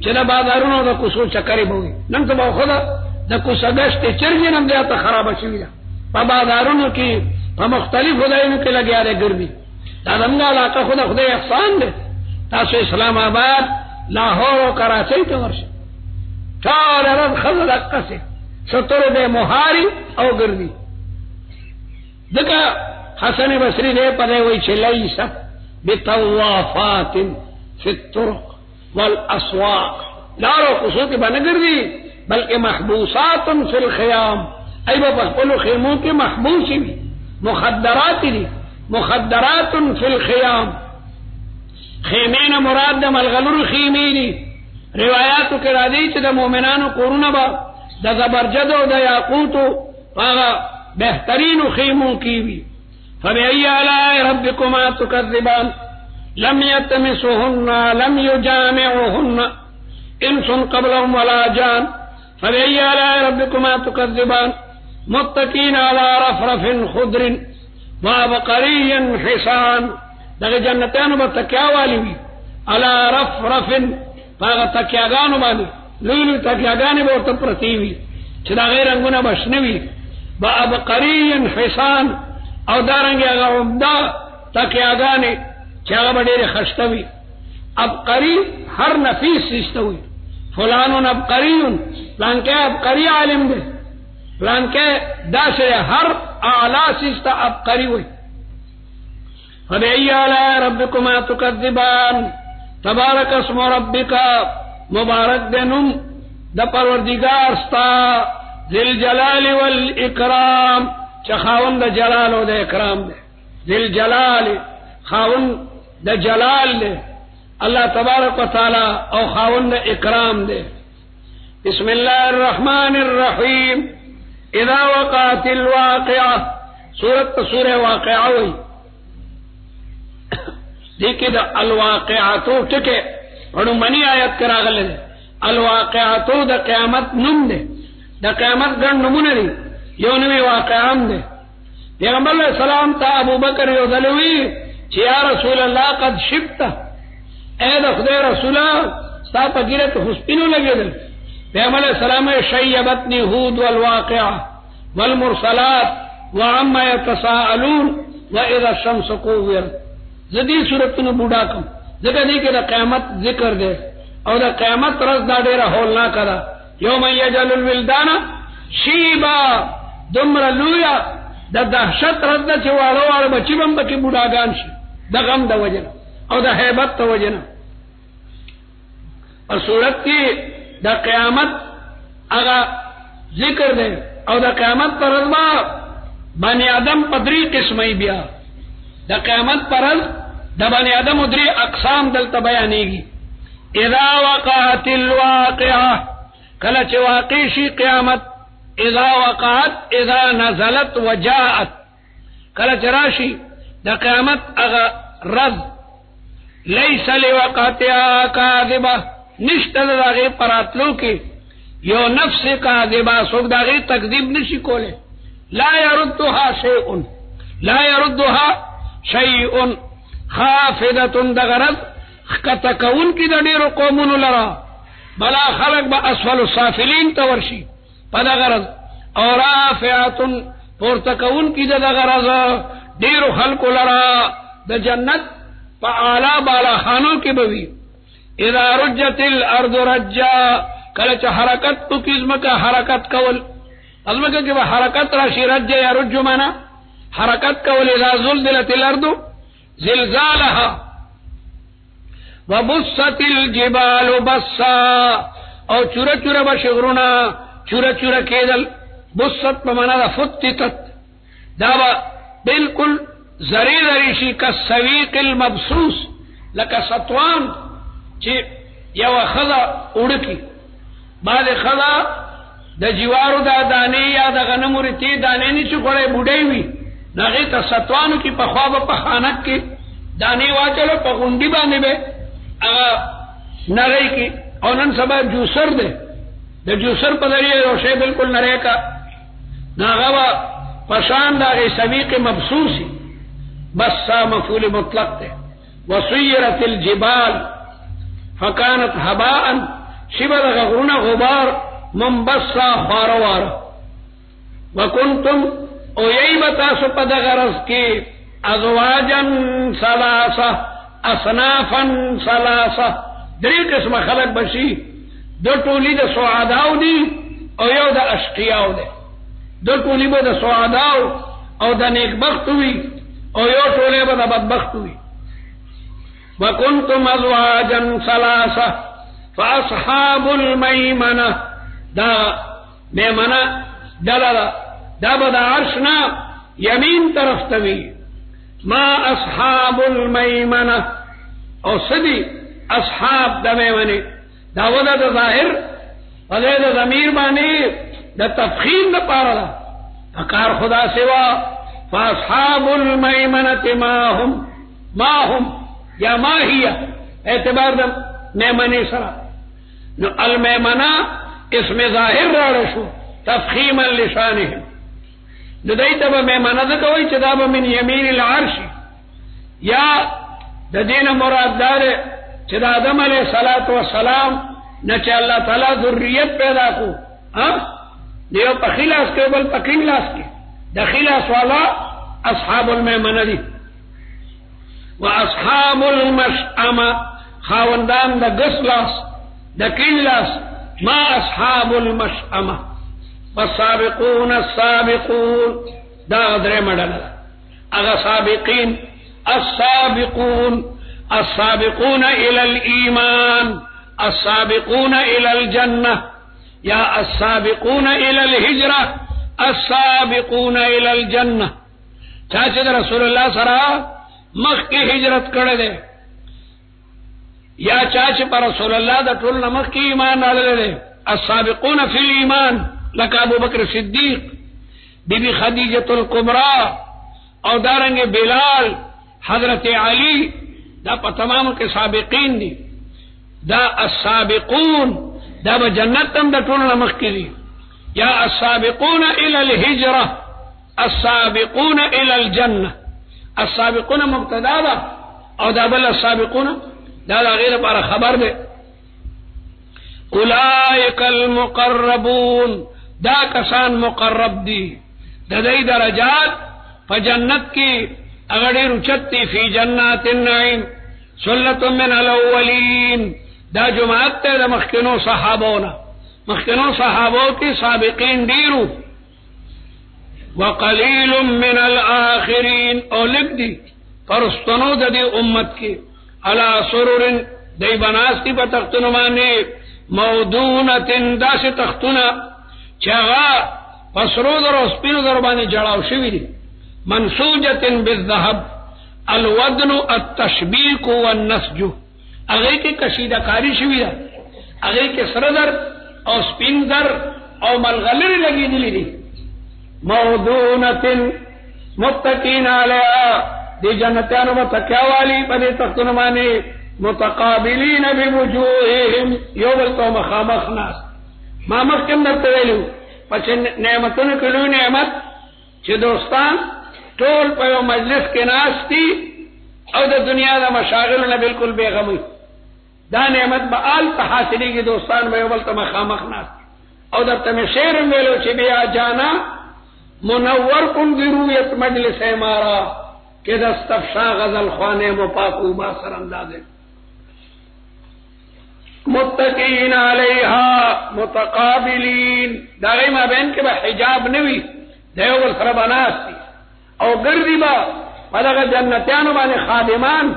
چلا بازارونو دا کسو چکری بوئی۔ نن تو با خدا، دا کسگشت چرگی نم دیا تا خراب شوی دا۔ پا بازارونو کی، پا مختلف خدایونو کی لگیا دے گردی دا دنگا علاقہ خدا خدا احسان دے۔ تاسو اسلام آباد لاہور و کراچی تو ورش عرب خزر اقا سے شطر دے مہاری أو گردی دکا حسن بصری دے پدے وی چلائی سب بطوافات فی الطرق والاسواق. لارو قصو کی بنگر دی بلکہ محبوسات فی الخیام. ای با بخبلو خیموں کی محبوسی بھی مخدرات دی مخدرات فی الخیام. خیمین مراد دا ملغلور خیمی دی روایاتو کے رادی چی دا مومنانو قرون با دا زبرجد و دا یاقوتو فاغا بہترین خیموں کی بھی فبئی آلائی ربکما تکذبان؟ لم يتمسهن لم يجامعهن انس قبلهم ولا جان. فبأي آلاء ربكما تكذبان متكين على رفرف خضر وعبقري حسان دغه جنتانو به تکیا والی وی على رفرف فاغه تکیاګانو باندې. لوی لوی تکیاګانې به ورته پرتی وي. چې دا غیر رنگونه بشنوي با ابقری حسان او دارنګ هغه عمده تکیاګانې چاہ بڑے خشتوی اب قری ہر نفیس سیشتوی فلان اب قری پلان کے اب قری عالم دے پلان کے دا سے ہر اعلی سیشتا اب قری ہوئی فبئی آلاء ربکما تکذبان تبارک اسم ربکا مبارک دنم دا پروردگار ستا، ذل جلال والاکرام چخاون دا جلال و دا اکرام دے. ذل جلال، خاون دا جلال دے. اللہ تبارک و تعالی او خاون دا اکرام دے. بسم اللہ الرحمن الرحیم. اذا وقعت الواقعہ، سورت سور واقعہ ہوئی. دیکھیں دا الواقعاتو ٹکے اور منی آیت کرا گلے دے۔ الواقعاتو دا قیامت نم دے۔ دا قیامت گن نمون دی۔ یو نمی واقعام دے۔ پیغمبر علیہ السلام تا ابو بکر یو دلوی چی یا رسول اللہ قد شبتا۔ اے دا دخدے رسولہ، ستا پا گیرت حسپینو لگے دل۔ پیغم علیہ السلام شیبتنی حود والواقع والمرسلات وعما يتساءلون واذا الشمس قویرت زدی صورتنو بودا کم. ذکر دی کہ دا قیامت ذکر دے او دا قیامت رز دا دیر حول نہ کرا یوم یجل الولدان شیبا. دمر لویا دا دہشت رز دا چھے وارو وارو بچی بم بکی بودا گان شی دا غم دا وجنا او دا حیبت دا وجنا اور صورت کی دا قیامت اگا ذکر دے او دا قیامت پر ازما بنی آدم پدری قسمی بیا دا قیامت پر دا بنی آدم ادری اقسام دلتا بیانی گی اذا وقعت الواقعہ کلچ واقعی قیامت. اذا وقعت، اذا نزلت وجاءت. کلچ راشی دا قیامت اغا رد لیس لوقاتیا کاذبہ نشت دا غی پراتلو کی یو نفس کاذبہ سوک دا غی تکذیب نشی کولے لا یردوها شیئن. لا یردوها يردها شيء خافضة دغرض کتکون کی د ډیرو قومونو لرا. بلا خلق با اسفل السافلین تورشی پدا غرض اور رافعتن پورتکون کی د غرض ډیرو خلق لرا. د جنت په اعلی بالا خانو کې بوي اذا رجت الارض رجا. کله چې حرکت تو کیسمه کا حرکت کول. ازمکه کې به حرکت راشي رج یا رج معنا حرکت کول اذا زلزلت الارض، زلزالها. وبست الجبال بسا. او چورا چورا بشغرنا چورا چورا کېدل بست په معنا د فتتت. دا با بالکل زری زری شي کسویق المبسوس. لکه سطوان چې یو خلا وړکی بعد خلا د جوارو، دا دانې یا د غنمو رتی دانې نه چې ګړې بډې وي دغه ته سطوانو کې په خوا په خانک کې دانې واچلو په غونډي باندې به هغه نری کې او نن سبا جوسر دی د جوسر په ذریعہ یو شی بالکل نری کا ناغه پشان دا سویق مبسوسی. بس سا مفعول مطلق تے وسیرت الجبال. فکانت هباء شبه غغرنا غبار. منبسا خواروار وکنتم او یہی بتا سو پد غرض کی ازواجن سلاسا اصنافن سلاسا دری قسم خلق بشی، دو ټولی د سعداو دی او یو د اشقیاو دی۔ دو ټولی به د سعداو او د نیکبخت وی او یو ټولی به د بدبخت وی وکنتم ازواجا ثلاثه فاصحاب المیمنه دا میمنه دلاله دا به د عرشنا یمین طرف توی ما اصحاب المیمنه او سدی اصحاب د میمنه دا ودا د ظاهر ودا د ضمیر باندې د تفخیم د پاره ده فکار خدا سوا، فاصحاب المیمنه ما هم ما هم یا ما هي اعتبار د میمنه سره نو المیمنه اسم ظاهر راړ شو، تفخیما لشانهم نو دای ته میمنه ده کوي چې من یمین العرش. یا د دینه مراد دار چې د آدم علیه صلوات و سلام نه چې الله تعالی ذریت پیدا کو ها؟ دیو په خلاص کې، بل په خلاص کې. د خلاص والا اصحاب المیمنه دي. واصحاب المشأمه، خاوندان د غسلاس د کلاس ما اصحاب المشأمه؟ والسابقون السابقون. دا غدره مدل اغا سابقين السابقون السابقون الى الايمان السابقون الى الجنه يا السابقون الى الهجره، السابقون الى الجنه. چاچه رسول الله سره مخ کی ہجرت کړه ده یا چاچه پر رسول الله د ټول نمخ کی ایمان راغله ده السابقون فی الايمان لکه أبو بکر صدیق بی خدیجت القبرا أو دارنگ بلال حضرت علی دا په تمام کې سابقین دي. دا السابقون دا جنت تم د ټول نمخ کړي یا السابقون إلى الهجرة السابقون إلى الجنة. السابقون مبتدا دا أو دا بل السابقون؟ دا دا غیر پر خبر ده. اولئک المقربون دا کسان مقرب دی. دا دی درجات پا جنت کی اگڑی رچتی فی جنات النعیم. سلط من الاولین. دا جماعت تے دا مخکنو صحابونا. مخکنو صحابو کی سابقین دیرو وقلیل من الاخرین. او لگ دی. پرستنو دا دی امت کی علا سرور دی بناستی پا تختنو مانے مودونتن دا سی تختنا چاغا پسرو در او سپینو در باندې جړاو شوی دي منسوجتن بالذهب الودن التشبيك والنسج هغه کې کشیده کاری شوی ده هغه کې سره در او سپین در او ملغلر لګی دي دي موضونتن متقین علیها دی جنتانو متکیا والی په تختونو باندې متقابلین بوجوههم یو بل تو مخامخ ناس. ما مخکم درته ویلو پس نعمتونو کلو نعمت دوستان ٹول پہ مجلس کے ناس تھی اور دا دنیا دا مشاغل نے بالکل بے غمی دا نعمت با آل تحاصلی کی دوستان بے اول تم خامخ ناس. اور دا تم شیر میلو چی بیا جانا، منور کن دی رویت مجلس مارا، کہ دستفشا غزل خوانے مپاکو با سر اندازے متقین علیہا، متقابلین. دا غی ما بین کے با حجاب نوی دیو بل سر بناس تی او گردی با پدغ جنتیانو بانے خادمان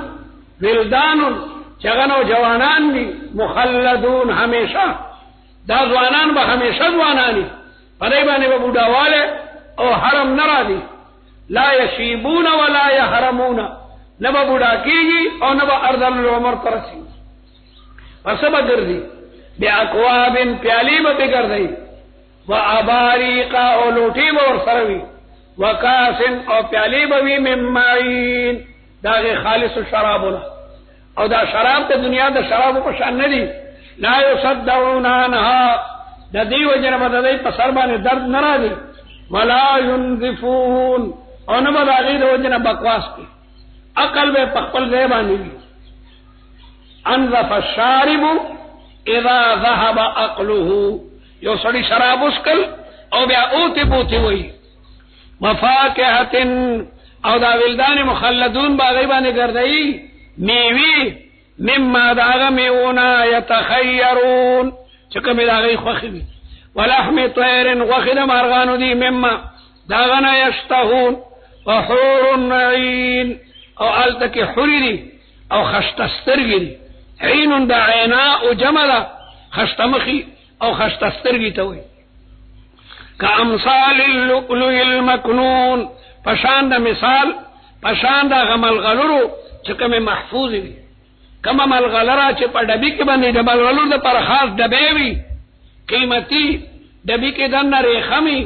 ولدان چغنو جوانان دی، مخلدون ہمیشہ. دا زوانان با ہمیشہ زوانانی. پدائی بانے با بودا والے، او حرم نرا دی. لا یشیبون ولا یحرمون. نبا بودا کی گی او نبا ارضل العمر ترسی پس با گردی۔ بی اقواب پیالی میں با بگردی و اباریقا او لوٹی با اور سروی۔ وکاسن او پیالی بوی ممائین۔ دا غی خالص شرابنا او دا شراب دا دنیا دا شراب کو شان ندی۔ لا یصدعون عنها دا دی وجنب دا دی پسربان درد نرا دی ولا ينذفون او نبا دا غی دا وجنب بکواس کی۔ اقل بے پخپل زیبانی۔ دی انذف الشارب اذا ذهب اقلوه یو سڑی شراب اسکل او بیا اوتی پوتی ہوئی. مفاکهتن او دا ولدان مخلدون باغی باندې ګرځي میوي مما داغه میونا يتخيرون چکه می داغه خوخي ولحم طير وخد مارغانو دي مما داغنا يشتهون وحور عين او التك حريري او خشتسترگي عين دا عيناء جملا خشتمخي او خشتسترگي توي کامثال اللؤلؤ المكنون پشان دا مثال، پشان دا غمل غلرو چکم محفوظ وی کم عمل غلرا چ په ډبی کې باندې د مل غلور پر خاص ډبې وی۔ قیمتي ډبی کې دن ریخمی،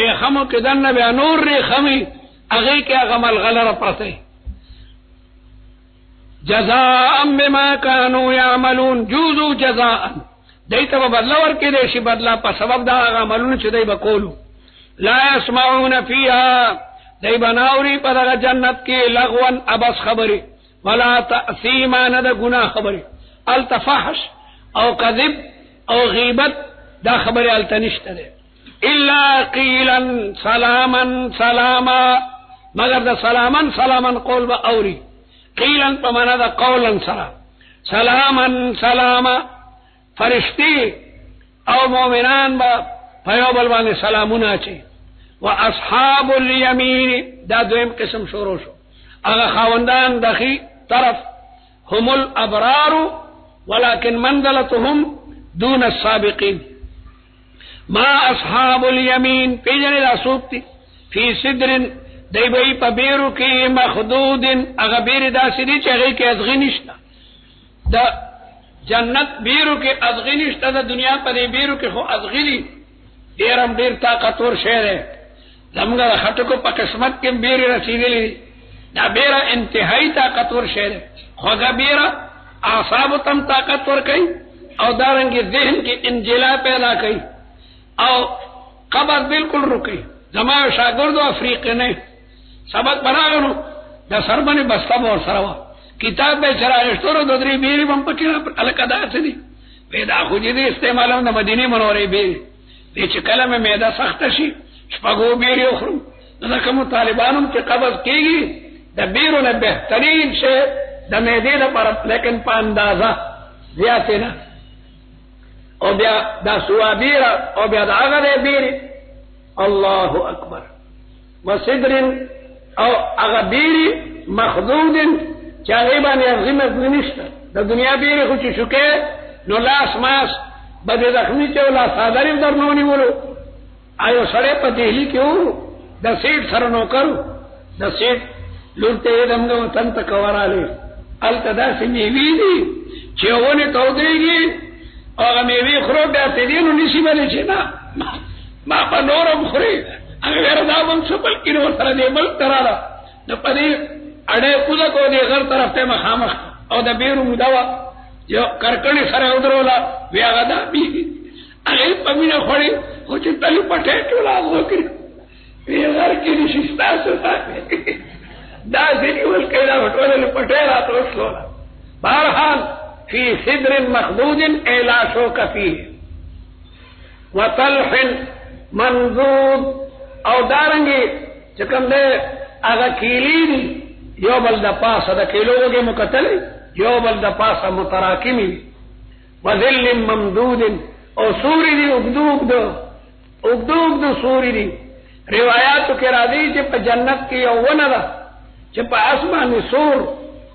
ریخمو کې دن بیا نور ریخمی هغه کې غمل غلرا پرته جزاء بما كانوا يعملون. جوزوا جزاء. دئی تب بدلا ور کے دیشی بدلا پا سبب دا آغا ملون چھ دئی بکولو لا يسمعون فيها دئی بناوری پا دا جنت کی لغوان ابس خبری. ولا تأثیما ند گناہ خبری. التفحش او قذب او غیبت دا خبری التنشت دے. الا قیلا سلاما سلاما. مگر دا سلاما سلاما قول با اوری. قیلا پا منا دا قولا سلام. سلاما سلاما فرشتی او مومنان با پیو بلوان سلامونا چی و اصحاب الیمین. دا دویم قسم شروع شو. اگا خواندان دخی طرف. هم الابرار ولكن منزلتهم دون السابقین. ما اصحاب الیمین. پیجن دا سوکتی. فی صدر دی بئی پا بیرو کی مخدود اگا بیر دا سیدی چی اگئی کی ازغی نشتا. دا جنت بیرو کے ازغی نشتا، دا دنیا پر بیرو کے خو ازغی دیرم دیر طاقتور شہر ہے. زمگا خطکو پا قسمت کے بیر رسیدی لی دا بیرا انتہائی طاقتور شہر ہے. خوگا بیرا آصاب تم طاقتور کئی، او دارنگی ذہن کی انجلا پیدا کئی، او قبر بالکل رکی. زمان شاگردو افریقی نے سبق بنا گنو۔ دا سر سرمنی بستا بور سروا کتاب بے چرا اشترو ددری بیری بم پکینا الک ادا سدی پیدا خو جدی استعمال ہم د مدینه منورې بیری۔ دې چې کله مې میدا سخت شي شپغو بیری اخرم۔ دا کوم طالبانو چې قبض کیږي د بیرو نه بهترین شی د میدې لپاره لیکن په اندازه زیاتې نه او بیا دا سوا بیرا، او بیا دا هغه بیری۔ الله اکبر۔ وصدر او هغه بیری مخدود چې هغه باندې عظمت نشته. د دنیا بیری خو چې شوکه نو لاس ماس بده زخمی چې ولا صادر در نو نیولو آیو سره په دهلی کې وو د سیټ سره نو کړو د سیټ لورته دمغه وطن ته کوراله التدا سمیوی دی چې ونه تو دیږي هغه میوي خورو بیا تدینو نشي بلې چې ما ما په نورم خوري اگر دا من سپل کنو سر دے ملک ترالا نو پا دے اڑے کود کو دی غر طرف تے مخامخ. او دا بیرو مدوا جو کرکنی سر ادرولا بیا غدا بی اگے پمینا کھڑی او چ تلی پٹے ٹولا وکری غر کی نشستا ستا دا سنی ول کیدا وټول له پټه تو شو بہرحال فی صدر مخدود الا شو کفی وطلح منذود او دارنگی چکم دے اگا کیلی دی یو بل دا پاسا دا کیلو گے مقتل یو بل دا پاسا متراکمی وذل ممدود، او سوری دی اگدوگ دو اگدوگ دو سوری دی۔ روایاتو کے راضی چھ پا جنت کی او ون دا چھ پا اسمان سور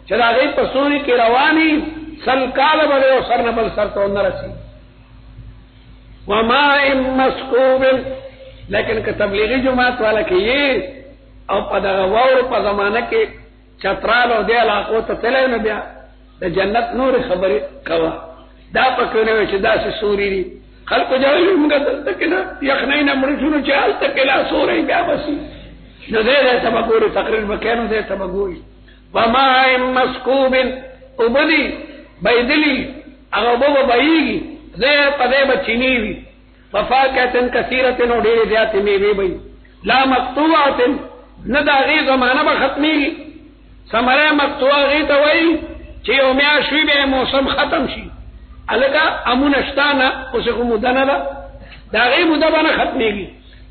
چھ دا غیب پا سوری کی روانی، سل کال بڑے او سر نبل سر تو نرسی۔ وما ام مسکوب لیکن کہ تبلیغی جماعت والا کہ یہ او غور پا زمانہ کے چترال او دے علاقو تا تلے نبیا دا جنت نور خبری کوا دا پکونے وچ دا سی سوری دی خلق جاوی منگا دلتا کنا یخنین مرشونو چال تکلا سوری بیا بسی نو دے دے تبا گوری تقریر بکینو دے تبا گوری وما ام مسکوب ابدی بیدلی بابا باییگی دے پدے بچینیوی وفاکتن کثیرتن او دیر زیادی میوی بی لا مقتوعتن ندا غی زمانہ با ختمیگی سمرے مقتوع غی تا وی چی او میاشوی بے موسم ختم شی. الگا امون اشتانا اسے کو مدنا دا. دا غی مدبنا ختمیگی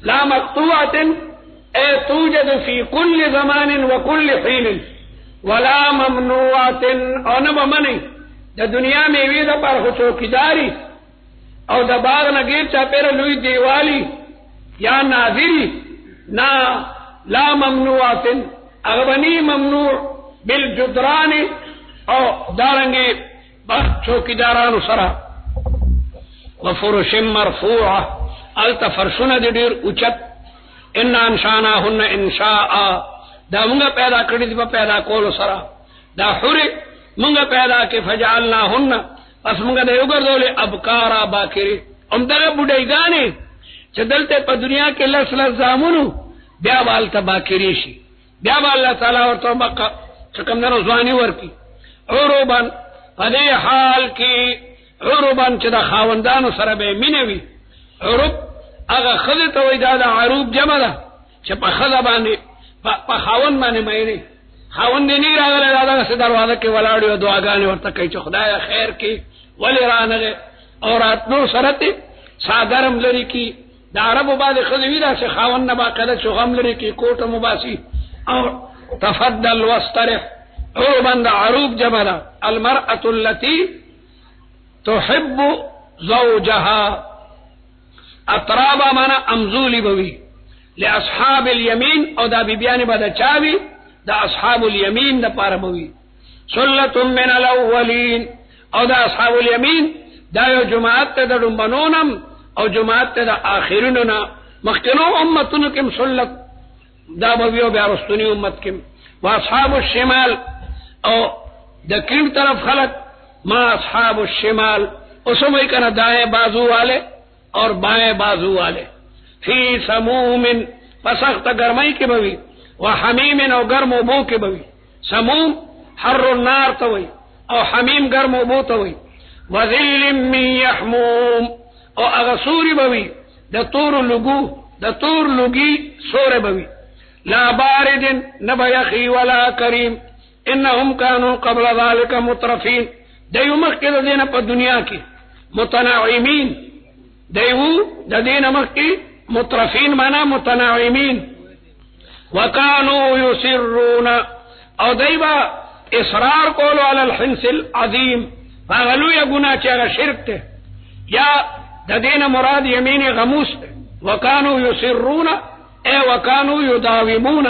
لا مقتوعتن اے توجد فی کل زمان و کل حین. ولا ممنوعتن او نبا منی. دا دنیا میں وی دا پر چوکی داری. او دا باغ نگیر چا پیر لوی دیوالی، یا ناظری، نا لا ممنوعاتن. اغبنی ممنوع بالجدرانی او دارنگی چوکی دارانو سرا وفرش مرفوعا التا فرشن دی دیر اچت ان انشانا ہن انشاء. دا منگا پیدا کردی دی پیدا کولو سرا دا حری منگا پیدا کے فجعلنا ہن پس منگا دے اگر دولے ابکارا باکری۔ ام دغه بډای گانی چې دلته په دنیا کې لس لس زامنو، بیا والته باکری شي بیا الله تعالی ورته مکه څکم نه ځواني ورکی۔ عروبان په دې حال کې عروبان چې د خاوندانو سره به مینوي عروب هغه خزه ته وای دا د عروب جمع ده چې په خزه باندې په خاوند باندې مې نه خاوند نه راغله دا د دروازه کې ولاړ یو دعاګانې ورته کوي چې خدای خیر کې ولی رانغه اور اتنو سرت ساگرم لری کی دا عرب بعد خذوی دا سے خاون نبا قدر شو غم لری کی کوٹ مباسی اور تفضل واسترح. عروبا دا عروب جملا المرأة التي تحب زوجها. اطرابا مانا امزولی بوی لأصحاب اليمين او دا بیبیانی با دا چاوی دا اصحاب اليمين دا پار بوی سلة من الاولین. او دا اصحاب الیمین، دا یو جماعت ته د ډمبنونم او جماعت ته د اخرینو نه مخکنو امتونو کې مسلط دا به یو بیا رستنی امت کې وا اصحاب الشمال، او د کیم طرف خلق، ما اصحاب الشمال. اسمه کنا دائیں بازو والے اور بائیں بازو والے. فی سموم پسخت گرمائی کی بوی. و حمیم او گرم و بو کی بوی. سموم، حر النار توی او حمیم گرم او بوته وي وذل من يحموم او اغسوري بوي د تور لګو د تور لګي سوره بوي لا بارد نبا يخي ولا كريم انهم كانوا قبل ذلك مترفين دیو مخکې د دینه په دنیا کې متناعمین دیو د دینه مخکې مترفین معنا متناعمین وكانوا يسرون او دیبا اصرار کولو علی الحنس العظیم. فاغلو یا گناہ چاگا شرک تے، یا ددین مراد یمین غموس تے. وکانو یسرون، اے وکانو یداومون،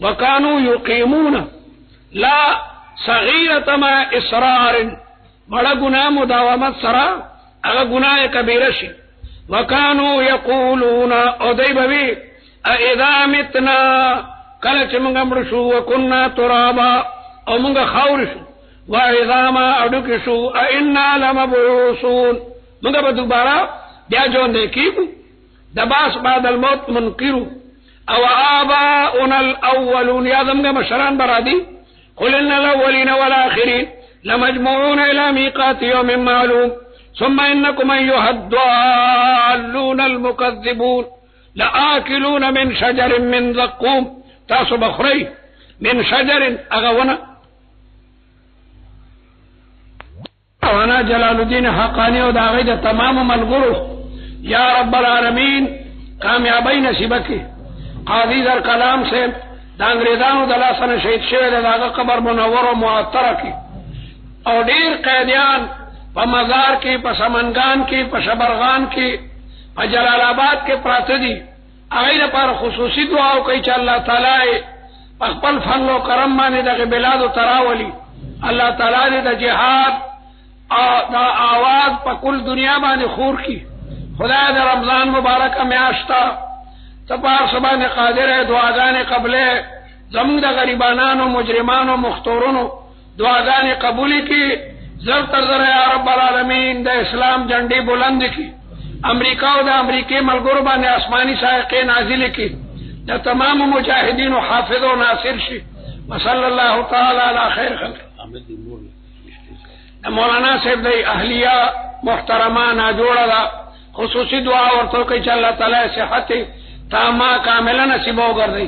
وکانو یقیمون. لا صغیرت ما اصرار. بڑا گناہ مداومت سرا اگا گناہ کبیر شی. وکانو یقولون، او دی بوی اذا متنا، کلچ منگا مرشو وکننا ترابا. أو منگا خاور شو و عظاما اڈک شو اینا لمبعوثون. منگا با دوبارا بیا جون دے کیگو دباس بعد الموت منکرو أو آباؤنا الأولون. یا دمگا مشران برادی قل إن الاولین والآخرین لمجموعون إلى ميقات يوم معلوم. ثم إنكم أيها الضالون المكذبون. لآکلون من شجر من زقوم. تاسو بخری من شجر أغونا. وانا جلال الدین حقانی و داغی دا تمام ملغرو یا رب العالمین، کامیابی نصیب کی. قاضی در کلام سے دا انگریزانو دا لاسن شہید شوی دا داغا قبر منور و معطر کی. اور دیر قیدیان پا مزار کی، پا سمنگان کی، پا شبرغان کی، پا جلال آباد کے پراتدی اغیر پر خصوصی دعاو کئی چا اللہ تعالی اخبل فن و کرم مانے دا بلاد و تراولی. اللہ تعالی دا جہاد دا آواز پا کل دنیا بانے خور کی۔ خدا دا رمضان مبارک میں آشتا۔ تپار سبان قادر ہے، دعاگان قبل زمون دا غریبانان و مجرمان و مختورن دعاگان قبولی کی۔ زر تر یا رب العالمین، دا اسلام جنڈی بلند کی۔ امریکہ و دا امریکی ملگور بانے آسمانی سائقے نازل کی۔ دا تمام مجاہدین و حافظ و ناصر شی۔ وصل اللہ تعالی علی خیر خلق۔ مولانا صاحب دے اہلیہ محترمان جوڑا دا خصوصی دعا اور تو کہ اللہ تعالی صحت تاما کاملا نصیب ہو کر دی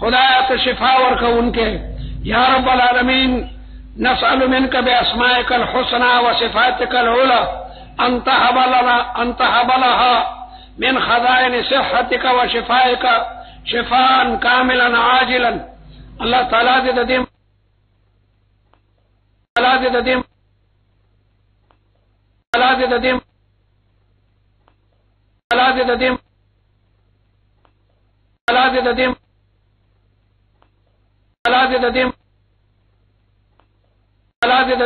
خدا تو شفا اور کو ان کے۔ یا رب العالمین، نسأل منك بأسمائك الحسنى وصفاتك العلى أن تهب لنا أن تهب لها من خزائن صحتك وشفائك شفاء كاملا عاجلا۔ الله تعالى دي دې دې تعالى دې دې حالات د